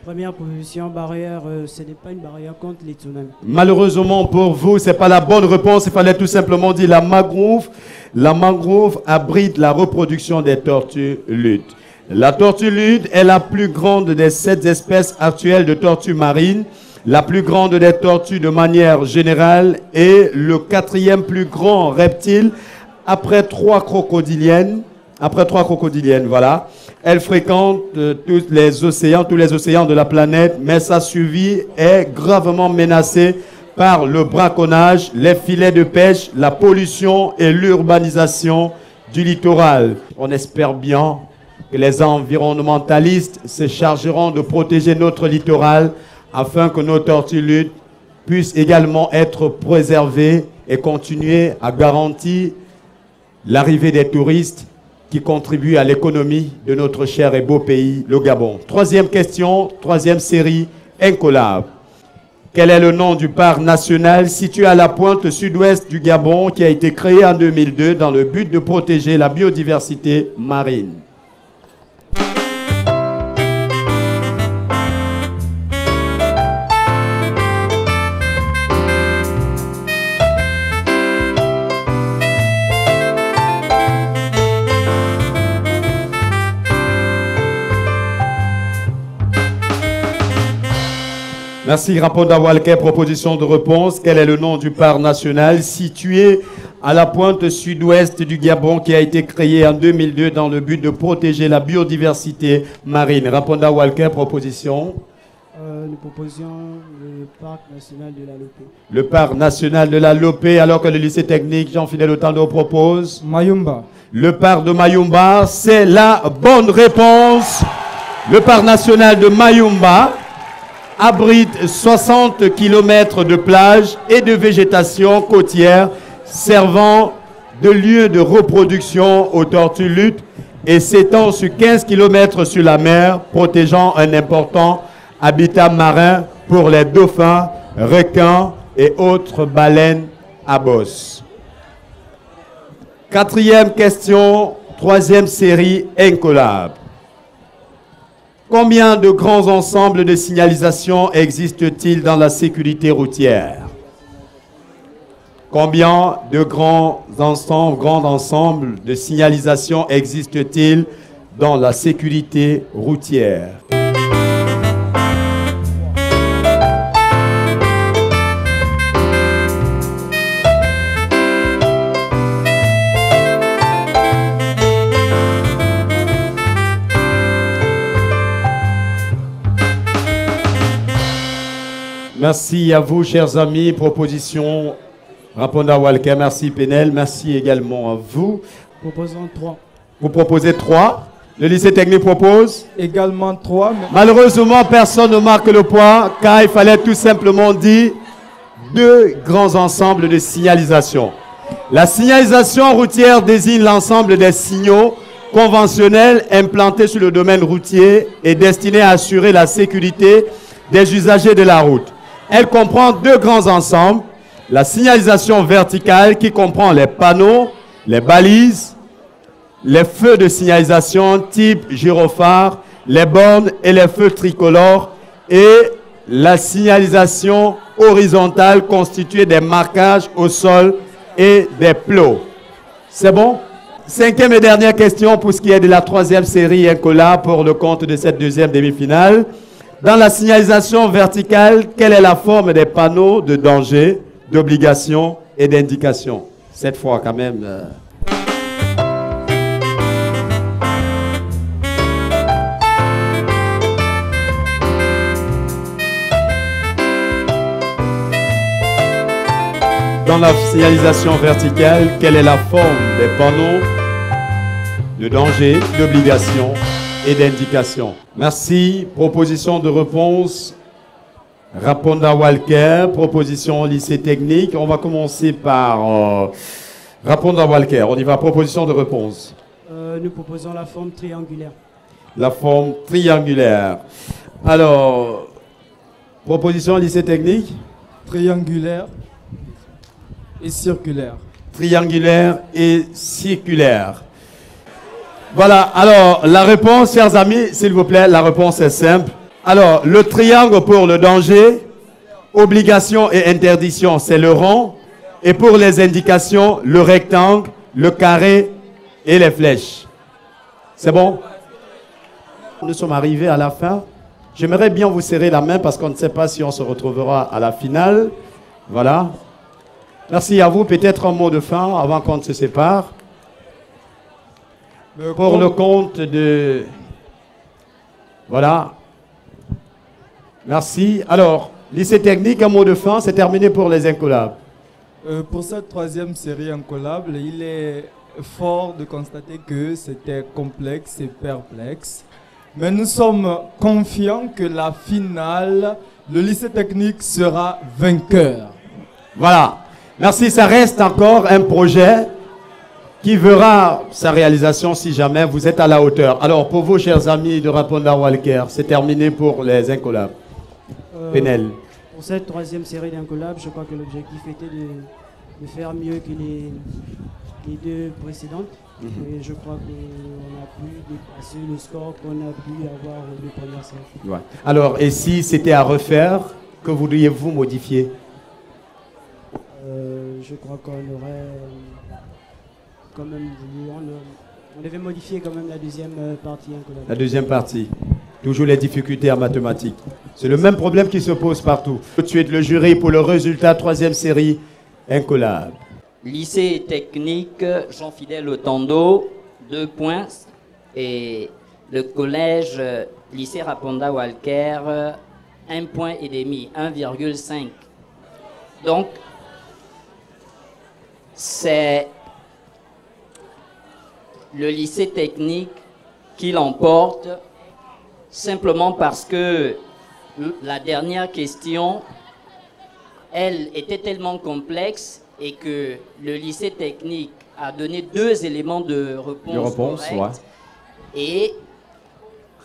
Première proposition, barrière, euh, ce n'est pas une barrière contre les tsunamis. Malheureusement pour vous, ce n'est pas la bonne réponse. Il fallait tout simplement dire la mangrove. La mangrove abrite la reproduction des tortues luttes. La tortue lutte est la plus grande des sept espèces actuelles de tortues marines la plus grande des tortues de manière générale et le quatrième plus grand reptile après trois crocodiliennes. Après trois crocodiliennes, voilà. Elle fréquente euh, tous les océans, tous les océans de la planète, mais sa survie est gravement menacée par le braconnage, les filets de pêche, la pollution et l'urbanisation du littoral. On espère bien que les environnementalistes se chargeront de protéger notre littoral afin que nos tortues puissent également être préservées et continuer à garantir l'arrivée des touristes qui contribuent à l'économie de notre cher et beau pays, le Gabon. Troisième question, troisième série, incollable. Quel est le nom du parc national situé à la pointe sud-ouest du Gabon qui a été créé en 2002 dans le but de protéger la biodiversité marine? Merci Raponda Walker. Proposition de réponse. Quel est le nom du parc national situé à la pointe sud-ouest du Gabon qui a été créé en 2002 dans le but de protéger la biodiversité marine? Raponda Walker, proposition. Euh, nous proposions le parc national de la Lopé. Le parc national de la Lopé, alors que le lycée technique Jean-Philippe Otando propose? Mayumba. Le parc de Mayumba, c'est la bonne réponse. Le parc national de Mayumba abrite 60 km de plage et de végétation côtière servant de lieu de reproduction aux tortues luttes et s'étend sur 15 km sur la mer, protégeant un important habitat marin pour les dauphins, requins et autres baleines à bosse. Quatrième question, troisième série incollable. Combien de grands ensembles de signalisation existent-ils dans la sécurité routière? Combien de grands ensembles, grands ensembles de signalisation existent-ils dans la sécurité routière? Merci à vous, chers amis. Proposition Raponda Walker. Merci, Penel. Merci également à vous. Proposons trois. Vous proposez trois. Le lycée technique propose Également trois. mais- Malheureusement, personne ne marque le point car il fallait tout simplement dire deux grands ensembles de signalisation. La signalisation routière désigne l'ensemble des signaux conventionnels implantés sur le domaine routier et destinés à assurer la sécurité des usagers de la route. Elle comprend deux grands ensembles. La signalisation verticale qui comprend les panneaux, les balises, les feux de signalisation type gyrophare, les bornes et les feux tricolores et la signalisation horizontale constituée des marquages au sol et des plots. C'est bon? Cinquième et dernière question pour ce qui est de la troisième série Incola pour le compte de cette deuxième demi-finale. Dans la signalisation verticale, quelle est la forme des panneaux de danger, d'obligation et d'indication? Cette fois quand même. euh, Dans la signalisation verticale, quelle est la forme des panneaux de danger, d'obligation et d'indication Merci. Proposition de réponse. Raponda Walker, proposition lycée technique. On va commencer par euh, Raponda Walker. On y va. Proposition de réponse. Euh, nous proposons la forme triangulaire. La forme triangulaire. Alors, proposition lycée technique Triangulaire et circulaire. triangulaire et circulaire. Voilà, alors la réponse, chers amis, s'il vous plaît, la réponse est simple. Alors, le triangle pour le danger, obligation et interdiction, c'est le rond. Et pour les indications, le rectangle, le carré et les flèches. C'est bon? Nous sommes arrivés à la fin. J'aimerais bien vous serrer la main parce qu'on ne sait pas si on se retrouvera à la finale. Voilà. Merci à vous. Peut-être un mot de fin avant qu'on ne se sépare. Pour le compte de... Voilà. Merci. Alors, lycée technique, un mot de fin. C'est terminé pour les incollables. Euh, pour cette troisième série incollable, il est fort de constater que c'était complexe et perplexe. Mais nous sommes confiants que la finale, le lycée technique sera vainqueur. Voilà. Merci. Ça reste encore un projet qui verra sa réalisation si jamais vous êtes à la hauteur. Alors, pour vous, chers amis de Raponda Walker, c'est terminé pour les incollables. Euh, Pénel. Pour cette troisième série d'incollables, je crois que l'objectif était de, de faire mieux que les, les deux précédentes. Mhm. Et je crois qu'on a pu dépasser le score qu'on a pu avoir aux deux premières séries. Ouais. Alors, et si c'était à refaire, que voudriez-vous modifier? Euh, je crois qu'on aurait quand même voulu. On, on devait modifier quand même la deuxième euh, partie incollable. La deuxième partie. Toujours les difficultés en mathématiques. C'est le même problème qui se pose partout. Tout de suite, le jury pour le résultat, troisième série, incollable. Lycée technique Jean-Fidèle Otando, 2 points. Et le collège lycée Raponda Walker, 1 point et demi, 1,5. Donc, c'est le lycée technique qui l'emporte simplement parce que la dernière question, elle était tellement complexe et que le lycée technique a donné deux éléments de réponse, De réponse, corrects. Et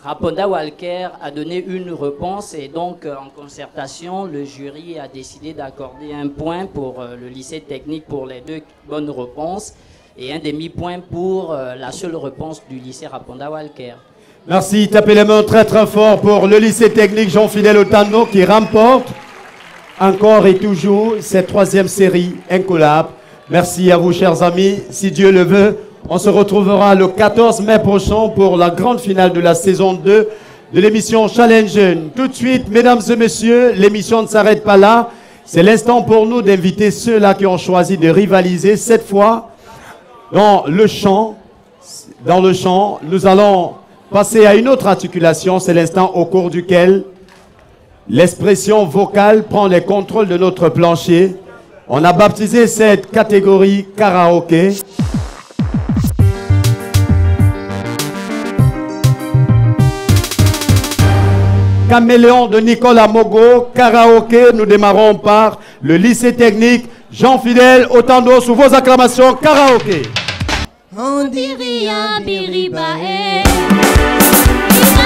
Raponda Walker a donné une réponse et donc en concertation, le jury a décidé d'accorder un point pour euh, le lycée technique pour les deux bonnes réponses et un demi-point pour euh, la seule réponse du lycée Raponda Walker. Merci, tapez les mains très très fort pour le lycée technique Jean-Fidèle Otano qui remporte encore et toujours cette troisième série incollable. Merci à vous chers amis, si Dieu le veut. On se retrouvera le 14 mai prochain pour la grande finale de la saison 2 de l'émission Challenge. Tout de suite, mesdames et messieurs, l'émission ne s'arrête pas là. C'est l'instant pour nous d'inviter ceux-là qui ont choisi de rivaliser cette fois dans le chant. Dans le chant, nous allons passer à une autre articulation. C'est l'instant au cours duquel l'expression vocale prend les contrôles de notre plancher. On a baptisé cette catégorie karaoké. Caméléon de Nicolas Mogo, karaoké. Nous démarrons par le lycée technique Jean-Fidèle Otando sous vos acclamations karaoké. On dirait un biribae. Les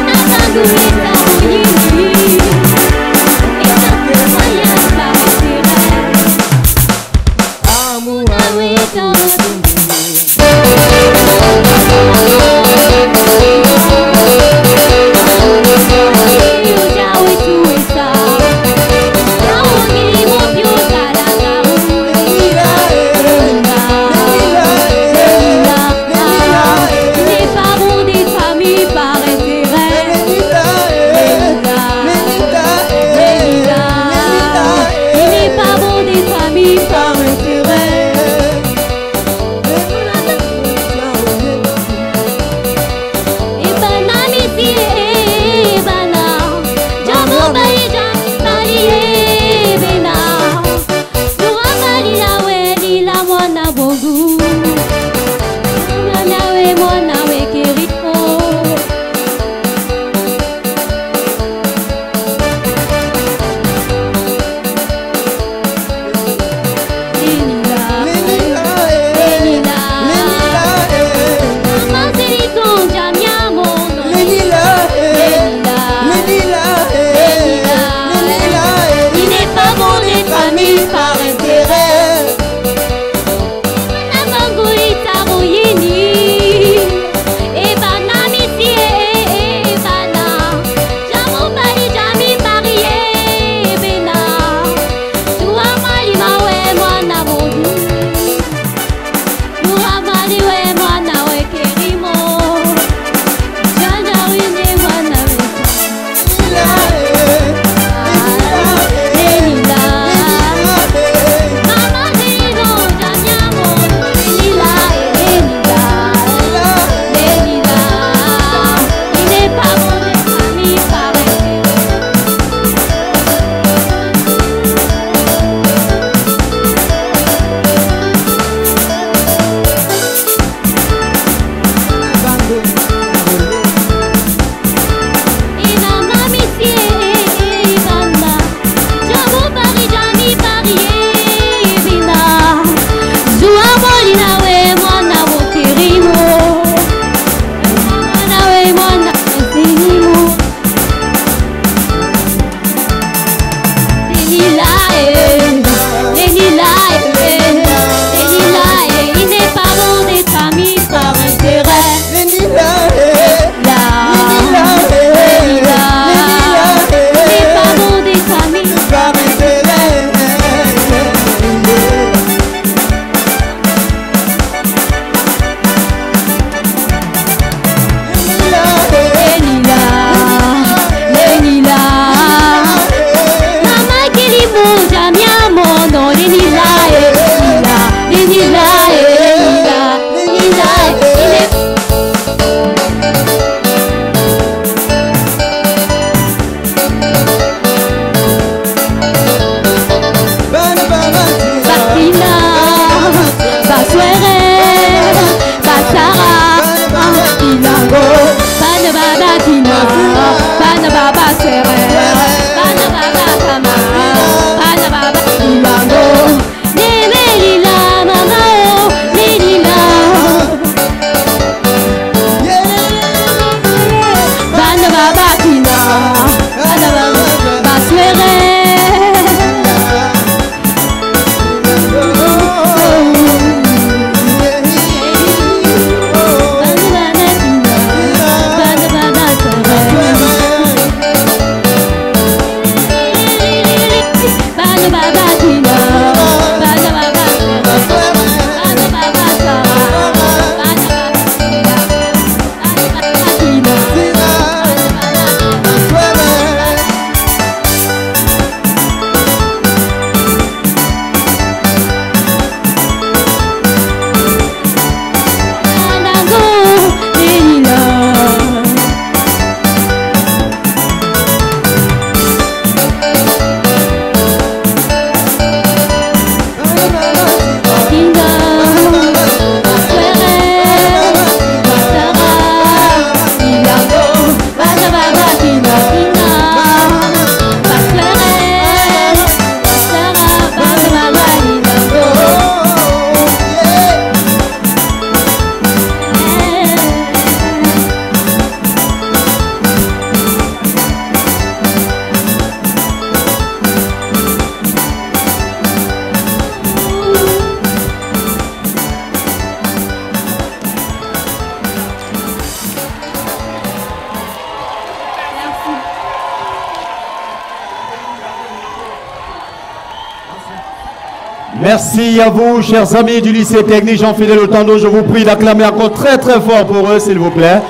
Merci à vous, chers amis du lycée technique Jean-Fidèle Otando. Je vous prie d'acclamer encore très très fort pour eux, s'il vous plaît.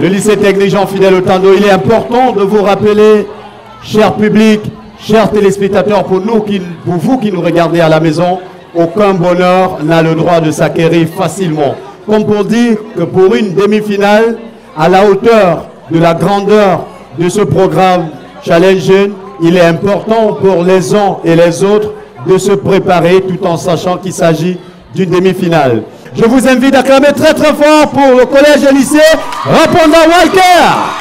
Le lycée technique Jean-Fidèle Otando, il est important de vous rappeler, cher public, chers téléspectateurs, pour, nous qui, pour vous qui nous regardez à la maison, aucun bonheur n'a le droit de s'acquérir facilement. Comme pour dire que pour une demi-finale, à la hauteur de la grandeur de ce programme Challenge Jeune, il est important pour les uns et les autres de se préparer tout en sachant qu'il s'agit d'une demi-finale. Je vous invite à clamer très très fort pour le collège et lycée Raponda Walker.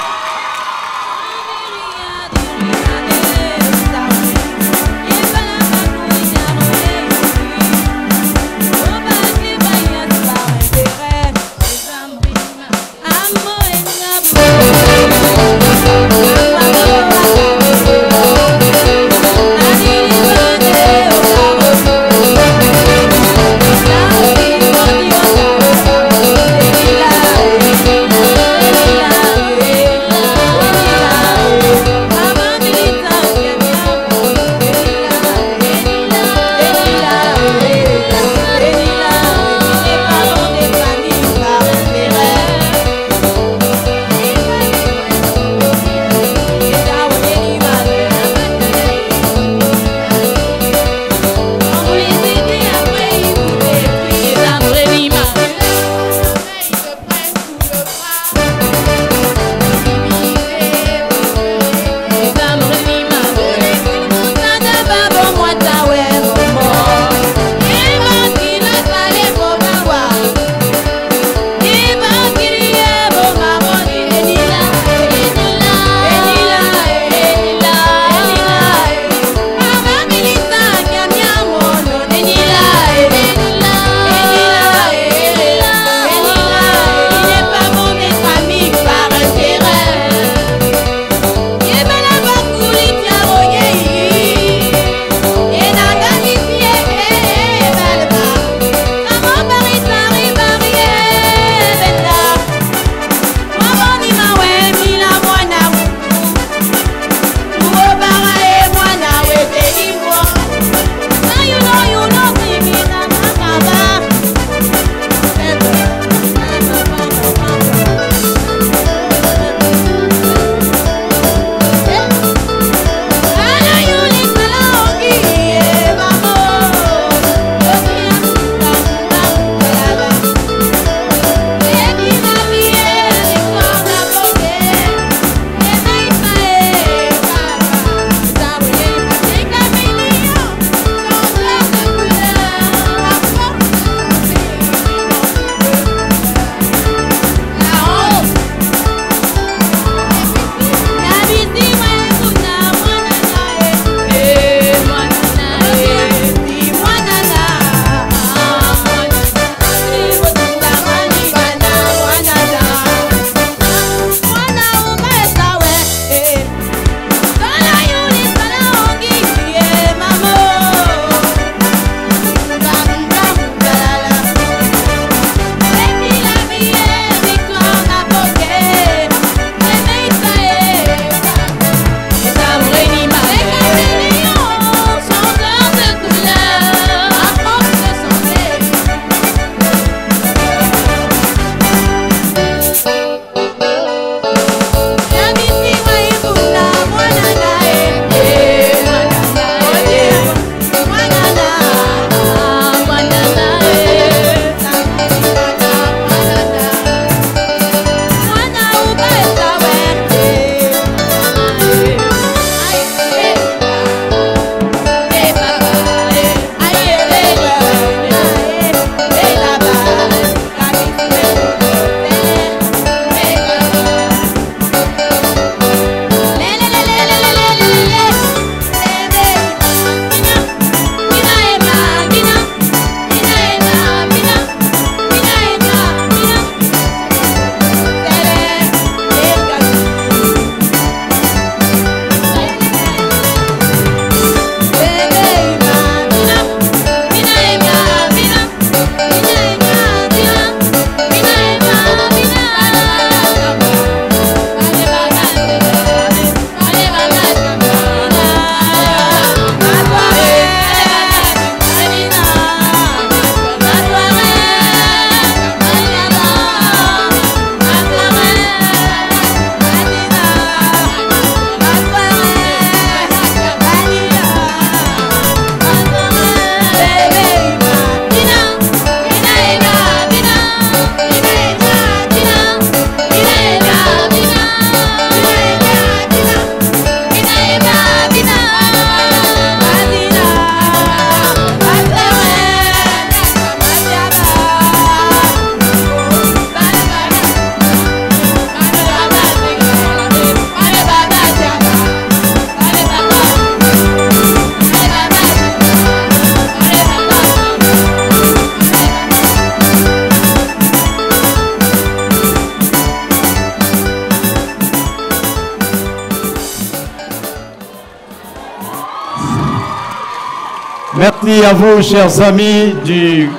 Merci à vous, chers amis du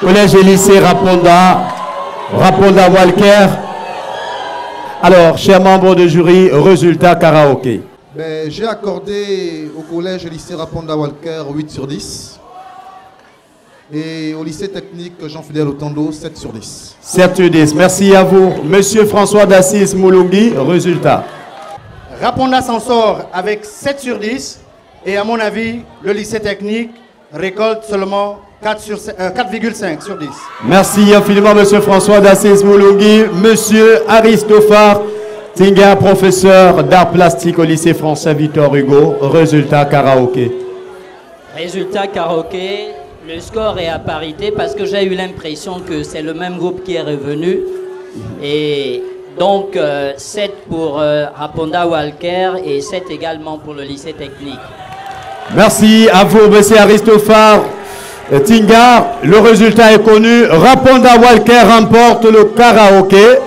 collège et lycée Raponda, Raponda Walker. Alors, chers membres de jury, résultat karaoké. Ben, J'ai accordé au collège et lycée Raponda Walker 8 sur 10. Et au lycée technique Jean-Fidèle Otando 7 sur 10. 7 sur 10. Merci à vous. Monsieur François d'Assis Moulungi, résultat. Raponda s'en sort avec 7 sur 10. Et à mon avis, le lycée technique récolte seulement 4 sur- euh, 4,5 sur 10. Merci infiniment, Monsieur François d'Assis Moulungi. Monsieur Aristophare Tinga, professeur d'art plastique au lycée français Victor Hugo. Résultat karaoké. Résultat karaoké, le score est à parité parce que j'ai eu l'impression que c'est le même groupe qui est revenu. Et donc 7 pour euh, Raponda Walker et 7 également pour le lycée technique. Merci à vous, Monsieur Aristophare Tinga. Le résultat est connu. Raponda Walker remporte le karaoké.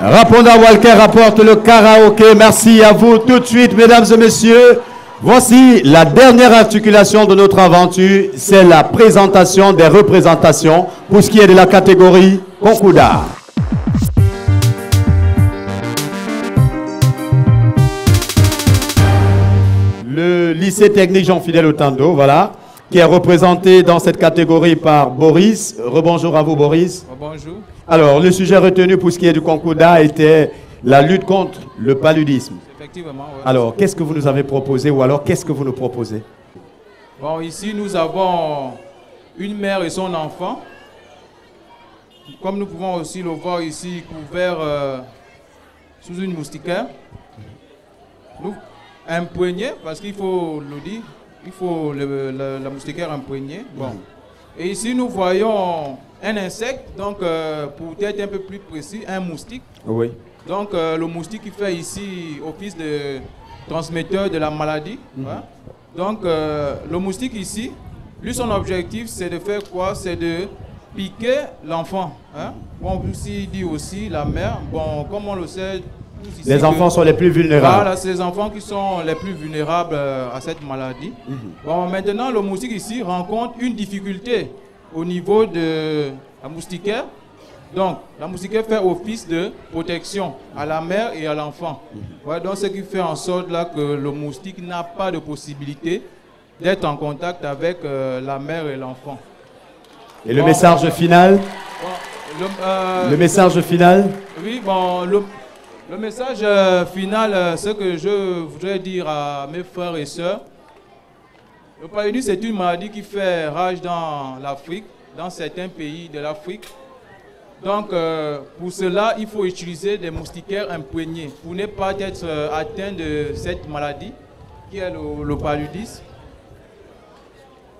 Raponda Walker rapporte le karaoké. Merci à vous tout de suite, mesdames et messieurs. Voici la dernière articulation de notre aventure. C'est la présentation des représentations pour ce qui est de la catégorie concours d'art. Le lycée technique Jean-Fidèle Otando, voilà, qui est représenté dans cette catégorie par Boris. Rebonjour à vous, Boris. Bonjour. Alors, le sujet retenu pour ce qui est du concours d'art était la lutte contre le paludisme. Effectivement, ouais. Alors, qu'est-ce que vous nous avez proposé ou alors qu'est-ce que vous nous proposez? Bon, ici, nous avons une mère et son enfant. Comme nous pouvons aussi le voir ici, couvert euh, sous une moustiquaire. Nous, imprégné, parce qu'il faut le dire, il faut le- le- la moustiquaire imprégnée. Bon. Et ici, nous voyons un insecte, donc euh, pour être un peu plus précis, un moustique. Oui. Donc euh, le moustique qui fait ici office de transmetteur de la maladie. hein. Donc euh, le moustique ici, lui son objectif c'est de faire quoi? C'est de piquer l'enfant. Hein? Bon, aussi dit aussi la mère. Bon, comme on le sait, Les que- enfants sont les plus vulnérables. Voilà, c'est les enfants qui sont les plus vulnérables euh, à cette maladie. Bon, maintenant, le moustique ici rencontre une difficulté au niveau de la moustiquaire. Donc, la moustiquaire fait office de protection à la mère et à l'enfant. Ouais, donc, ce qui fait en sorte là que le moustique n'a pas de possibilité d'être en contact avec euh, la mère et l'enfant. Et le message final? Bon, le, euh, Le message final? Oui, bon, le, le message euh, final, euh, ce que je voudrais dire à mes frères et sœurs, le paludisme, c'est une maladie qui fait rage dans l'Afrique, dans certains pays de l'Afrique. Donc, euh, pour cela, il faut utiliser des moustiquaires imprégnés pour ne pas être atteint de cette maladie qui est le, le paludisme.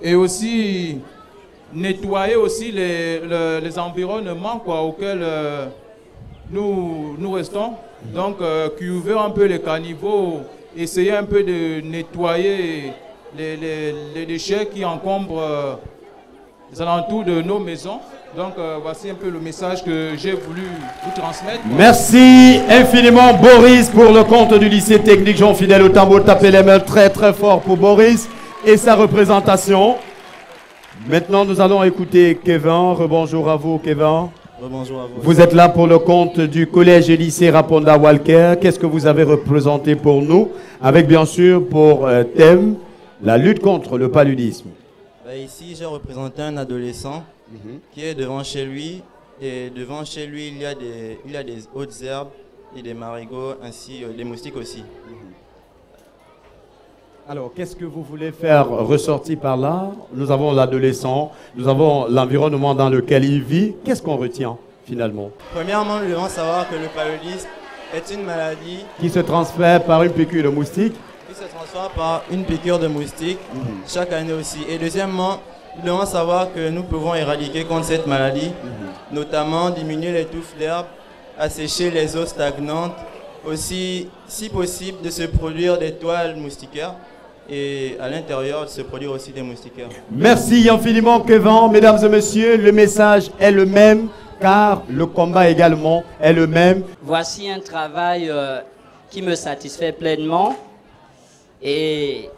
Et aussi, nettoyer aussi les, le- les environnements auxquels nous, nous restons. Donc, euh, cuver un peu les caniveaux, essayer un peu de nettoyer les, déchets qui encombrent euh, les alentours de nos maisons. Donc, euh, voici un peu le message que j'ai voulu vous transmettre. Merci infiniment Boris pour le compte du lycée technique Jean-Fidèle au tambour. Tapez les mains très très fort pour Boris et sa représentation. Maintenant, nous allons écouter Kevin. Rebonjour à vous, Kevin. Bonjour à vous. Vous êtes là pour le compte du collège et lycée Raponda Walker. Qu'est-ce que vous avez représenté pour nous? Avec bien sûr pour euh, thème la lutte contre le paludisme. Bah, ici, j'ai représenté un adolescent qui est devant chez lui. Et devant chez lui, il y a des, il y a des hautes herbes et des marigots, ainsi euh, des moustiques aussi. Alors, qu'est-ce que vous voulez faire ressortir par là? Nous avons l'adolescent, nous avons l'environnement dans lequel il vit. Qu'est-ce qu'on retient finalement? Premièrement, nous devons savoir que le paludisme est une maladie Qui se transfère par une piqûre de moustique. Qui se transforme par une piqûre de moustique chaque année aussi. Et deuxièmement, nous devons savoir que nous pouvons éradiquer contre cette maladie, notamment diminuer les touffes d'herbe, assécher les eaux stagnantes, aussi, si possible, de se produire des toiles moustiquaires et à l'intérieur se produire aussi des moustiquaires. Merci infiniment Kevin. Mesdames et messieurs, le message est le même car le combat également est le même. Voici un travail euh, qui me satisfait pleinement. Et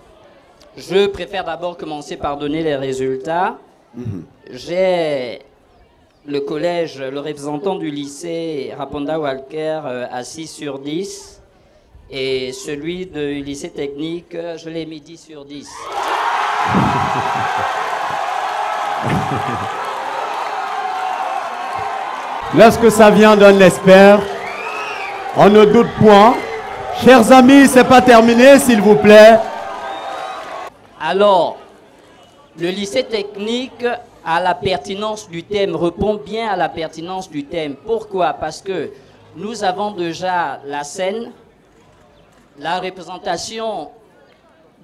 Je préfère d'abord commencer par donner les résultats. J'ai le collège, le représentant du lycée Raponda Walker euh, à 6 sur 10. Et celui du lycée technique, je l'ai mis 10 sur 10. Lorsque ça vient d'un espère, on ne doute point. Chers amis, c'est pas terminé, s'il vous plaît. Alors, le lycée technique a la pertinence du thème, répond bien à la pertinence du thème. Pourquoi? Parce que nous avons déjà la scène, la représentation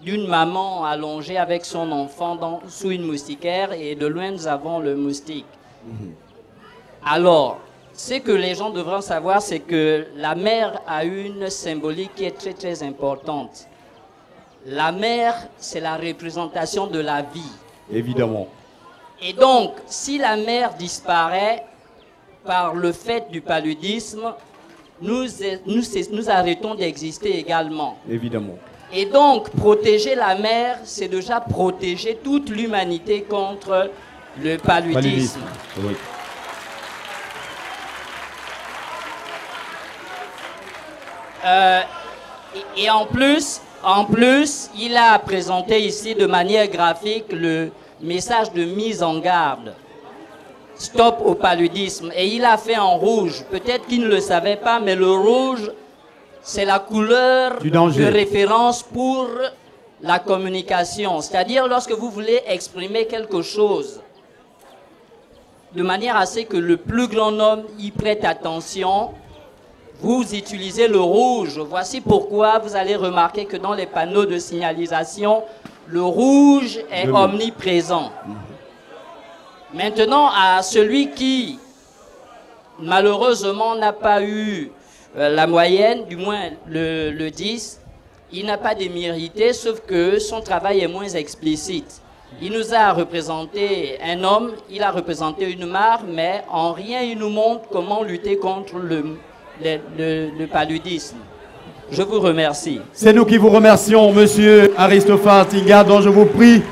d'une maman allongée avec son enfant dans- sous une moustiquaire et de loin nous avons le moustique. Alors, ce que les gens devront savoir, c'est que la mer a une symbolique qui est très très importante. La mer, c'est la représentation de la vie. Évidemment. Et donc, si la mer disparaît par le fait du paludisme, nous, nous, nous arrêtons d'exister également. Évidemment. Et donc, protéger la mer, c'est déjà protéger toute l'humanité contre le paludisme. Paludisme. Oui. Euh, et, et en plus, en plus, il a présenté ici de manière graphique le message de mise en garde. Stop au paludisme. Et il a fait en rouge. Peut-être qu'il ne le savait pas, mais le rouge, c'est la couleur Du de référence pour la communication. C'est-à-dire lorsque vous voulez exprimer quelque chose de manière à ce que le plus grand nombre y prête attention, vous utilisez le rouge. Voici pourquoi vous allez remarquer que dans les panneaux de signalisation, le rouge est omniprésent. Maintenant, à celui qui, malheureusement, n'a pas eu euh, la moyenne, du moins le, le 10, il n'a pas démérité, sauf que son travail est moins explicite. Il nous a représenté un homme, il a représenté une mare, mais en rien il nous montre comment lutter contre le, le- paludisme. Je vous remercie. C'est nous qui vous remercions, monsieur Aristophane Tinga, dont je vous prie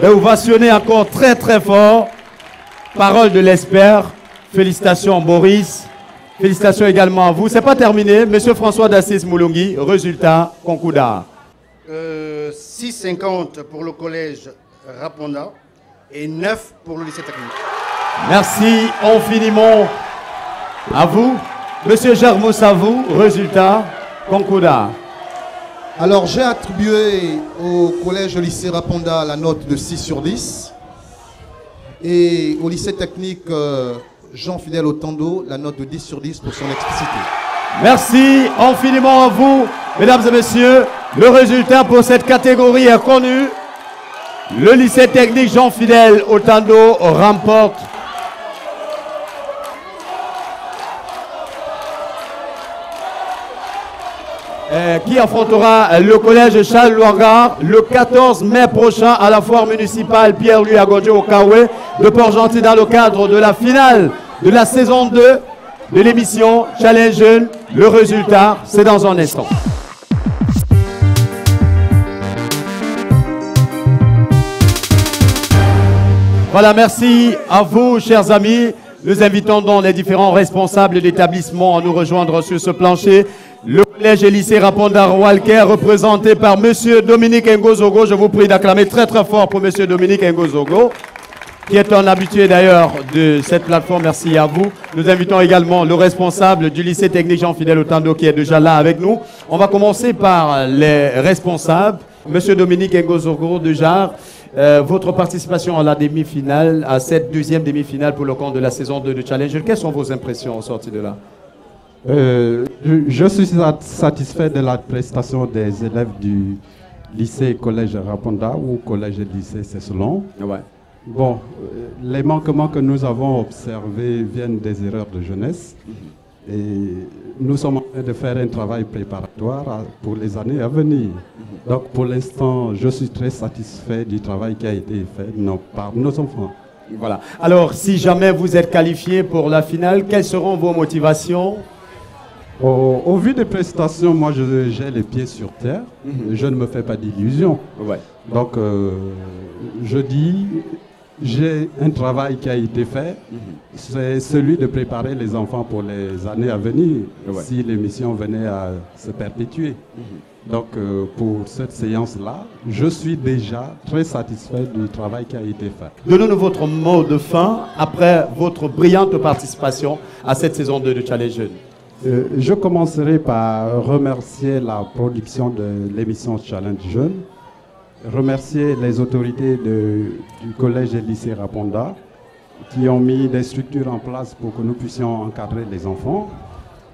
d'ovationner encore très très fort. Parole de l'espère. Félicitations, Boris. Félicitations également à vous. C'est pas terminé. Monsieur François Dassis Moulungi, résultat, concours d'art. Euh, 6,50 pour le collège Raponda et 9 pour le lycée technique. Merci infiniment à vous. Monsieur Germous, à vous. Résultat, concours d'art. Alors j'ai attribué au collège lycée Raponda la note de 6 sur 10 et au lycée technique euh, Jean-Fidèle Otando la note de 10 sur 10 pour son explicité. Merci infiniment à vous, mesdames et messieurs. Le résultat pour cette catégorie est connu. Le lycée technique Jean-Fidèle Otando remporte qui affrontera le collège Charles Loingard le 14 mai prochain à la foire municipale Pierre-Louis Agodjo au Kawe de Port-Gentil dans le cadre de la finale de la saison 2 de l'émission Challenge Jeune. Le résultat, c'est dans un instant. Voilà, merci à vous, chers amis. Nous invitons donc les différents responsables d'établissement à nous rejoindre sur ce plancher. Le collège et lycée Rapondar Walker, représenté par Monsieur Dominique Ngozogo. Je vous prie d'acclamer très très fort pour Monsieur Dominique Ngozogo, qui est un habitué d'ailleurs de cette plateforme. Merci à vous. Nous invitons également le responsable du lycée technique Jean-Fidèle Otando, qui est déjà là avec nous. On va commencer par les responsables. Monsieur Dominique Ngozogo Jarre, euh, votre participation à la demi-finale, à cette deuxième demi-finale pour le compte de la saison 2 de Challenger, quelles sont vos impressions en sortie de là? Euh, je, suis sat- satisfait de la prestation des élèves du lycée et collège Raponda ou collège et lycée Cesselon. Bon, euh, les manquements que nous avons observés viennent des erreurs de jeunesse et nous sommes en train de faire un travail préparatoire pour les années à venir. Donc pour l'instant, je suis très satisfait du travail qui a été fait par nos enfants. Voilà. Alors, si jamais vous êtes qualifié pour la finale, quelles seront vos motivations? Au, au vu des prestations, moi je- j'ai les pieds sur terre. Mhm. Je ne me fais pas d'illusions. Donc euh, je dis, j'ai un travail qui a été fait. Mhm. C'est celui de préparer les enfants pour les années à venir, Ouais. si l'émission venait à se perpétuer. Donc euh, pour cette séance-là, je suis déjà très satisfait du travail qui a été fait. Donnez-nous votre mot de fin après votre brillante participation à cette saison 2 de Challenge Jeune. Euh, je commencerai par remercier la production de l'émission Challenge Jeune, remercier les autorités du collège et lycée Raponda qui ont mis des structures en place pour que nous puissions encadrer les enfants.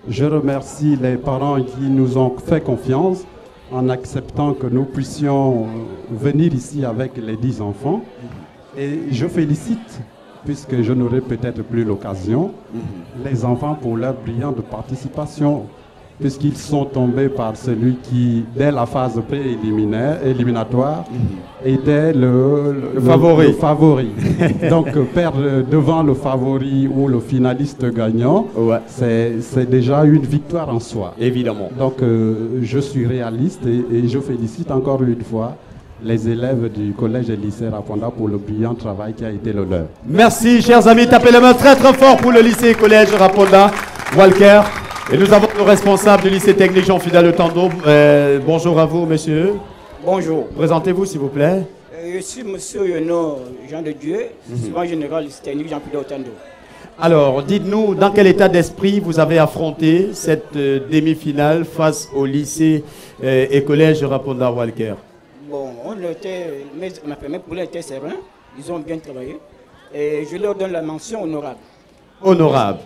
Je remercie les parents qui nous ont fait confiance en acceptant que nous puissions venir ici avec les 10 enfants. Et je félicite, puisque je n'aurai peut-être plus l'occasion, les enfants pour leur brillante participation, puisqu'ils sont tombés par celui qui, dès la phase prééliminaire, éliminatoire, était le, le- Le favori. le favori. Donc, perdre devant le favori ou le finaliste gagnant, c'est c'est déjà une victoire en soi. Évidemment. Donc, euh, je suis réaliste et, et je félicite encore une fois les élèves du collège et lycée Raponda pour le brillant travail qui a été le leur. Merci, chers amis. Tapez les mains très très fort pour le lycée et collège Raponda, Walker. Et nous avons le responsable du lycée technique Jean-Fidèle Tando. Euh, bonjour à vous, monsieur. Bonjour. Présentez-vous, s'il vous plaît. Euh, Je suis monsieur Yono Jean de Dieu, Mhm. souvent général technique Jean-Pierre Otando. Alors, dites-nous, dans quel état d'esprit vous avez affronté cette euh, demi-finale face au lycée euh, et collège Raponda Walker? Bon, on était, mes, mes, mes poulets étaient sereins, ils ont bien travaillé. Et je leur donne la mention honorable. Honorable.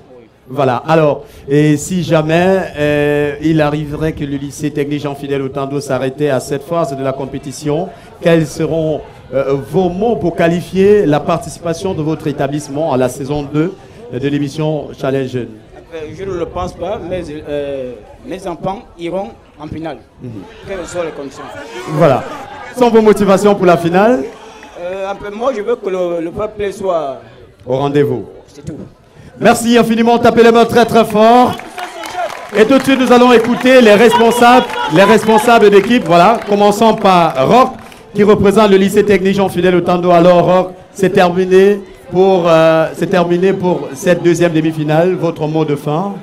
Voilà. Alors, et si jamais euh, il arriverait que le lycée technique Jean-Fidèle Otando s'arrêtait à cette phase de la compétition, quels seront euh, vos mots pour qualifier la participation de votre établissement à la saison 2 de l'émission Challenge Jeune Après, je ne le pense pas, mais euh, mes enfants iront en finale, Mhm. quelles que soient les conditions. Voilà. Quelles sont vos motivations pour la finale Euh, moi, je veux que le, le peuple soit. Au rendez-vous. C'est tout. Merci infiniment. Tapez les mains très très fort. Et tout de suite, nous allons écouter les responsables, les responsables d'équipe. Voilà, commençons par Rock, qui représente le lycée technique Jean-Fidèle Otando. Alors, Rock, c'est terminé pour, euh, c'est terminé pour cette deuxième demi-finale. Votre mot de fin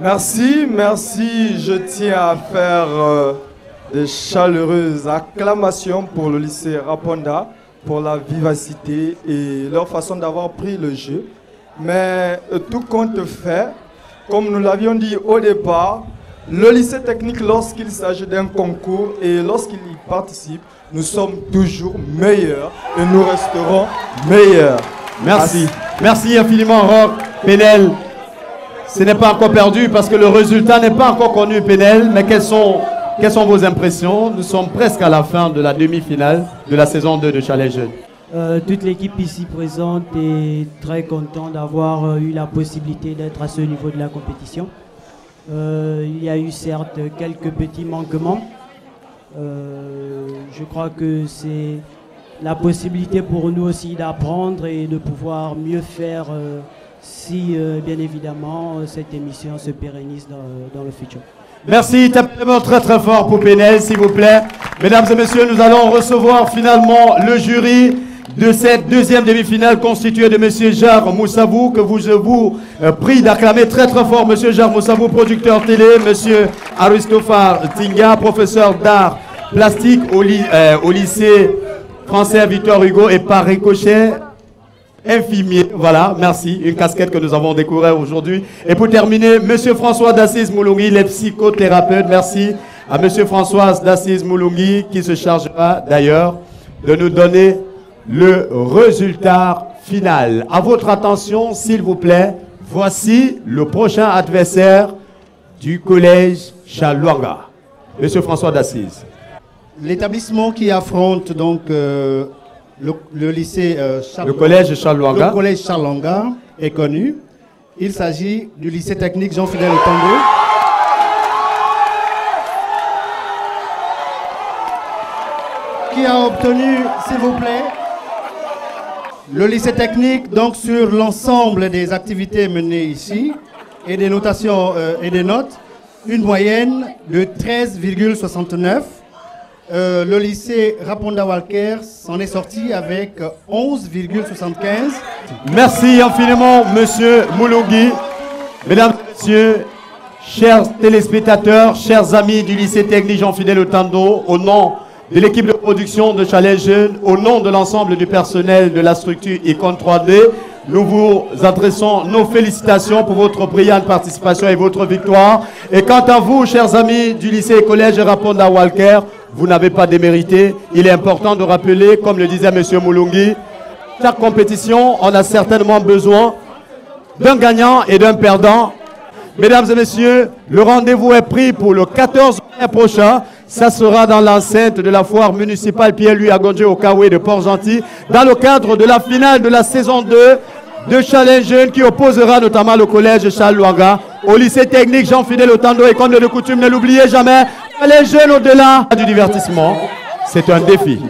Merci, merci. Je tiens à faire euh, de chaleureuses acclamations pour le lycée Raponda, pour la vivacité et leur façon d'avoir pris le jeu. Mais euh, tout compte fait, comme nous l'avions dit au départ, le lycée technique, lorsqu'il s'agit d'un concours et lorsqu'il y participe, nous sommes toujours meilleurs et nous resterons meilleurs. Merci. Merci infiniment, Rock. Pénel, ce n'est pas encore perdu parce que le résultat n'est pas encore connu, Pénel. Mais quelles sont, quelles sont vos impressions Nous sommes presque à la fin de la demi-finale de la saison 2 de Challenge Jeune. Toute l'équipe ici présente est très contente d'avoir euh, eu la possibilité d'être à ce niveau de la compétition. Euh, il y a eu certes quelques petits manquements. Euh, je crois que c'est la possibilité pour nous aussi d'apprendre et de pouvoir mieux faire si, bien évidemment, cette émission se pérennise dans le futur. Merci, tapez les mains très très fort pour Pénel, s'il vous plaît. Mesdames et messieurs, nous allons recevoir finalement le jury de cette deuxième demi-finale constituée de Monsieur Jar Moussavou, que vous, je vous euh, prie d'acclamer très très fort Monsieur Jar Moussavou, producteur télé, Monsieur Aristophane Tinga, professeur d'art plastique au, euh, lycée français Victor Hugo et par ricochet infirmier. Voilà, merci. Une casquette que nous avons découvert aujourd'hui. Et pour terminer, Monsieur François d'Assise Moulungi, les psychothérapeutes. Merci à Monsieur François d'Assise Moulungi qui se chargera d'ailleurs de nous donner le résultat final. À votre attention, s'il vous plaît, voici le prochain adversaire du collège Chaluanga. Monsieur François d'Assise. L'établissement qui affronte donc euh, le, le lycée euh, Charles- Le collège Charles Lwanga. Le collège Charles Lwanga est connu. Il s'agit du lycée technique Jean-Fidèle Otambo. Qui a obtenu, s'il vous plaît, le lycée technique, donc sur l'ensemble des activités menées ici, et des notations euh, et des notes, une moyenne de 13,69. Euh, le lycée Raponda Walker s'en est sorti avec 11,75. Merci infiniment, monsieur Moulungi. Mesdames messieurs, chers téléspectateurs, chers amis du lycée technique Jean-Fidèle Otando, au nom de l'équipe de production de Challenge Jeune, au nom de l'ensemble du personnel de la structure Icon 3D, nous vous adressons nos félicitations pour votre brillante participation et votre victoire. Et quant à vous, chers amis du lycée et collège Raponda Walker, vous n'avez pas démérité. Il est important de rappeler, comme le disait M. Moulungi, chaque compétition, on a certainement besoin d'un gagnant et d'un perdant. Mesdames et messieurs, le rendez-vous est pris pour le 14 mai prochain. Ça sera dans l'enceinte de la foire municipale Pierre-Louis Agonje au Kawe de Port-Gentil, dans le cadre de la finale de la saison 2 de Challenge Jeune qui opposera notamment le collège Charles Luanga au lycée technique Jean-Fidèle Otando et comme de coutume, ne l'oubliez jamais, Challenge Jeune au-delà du divertissement, c'est un défi.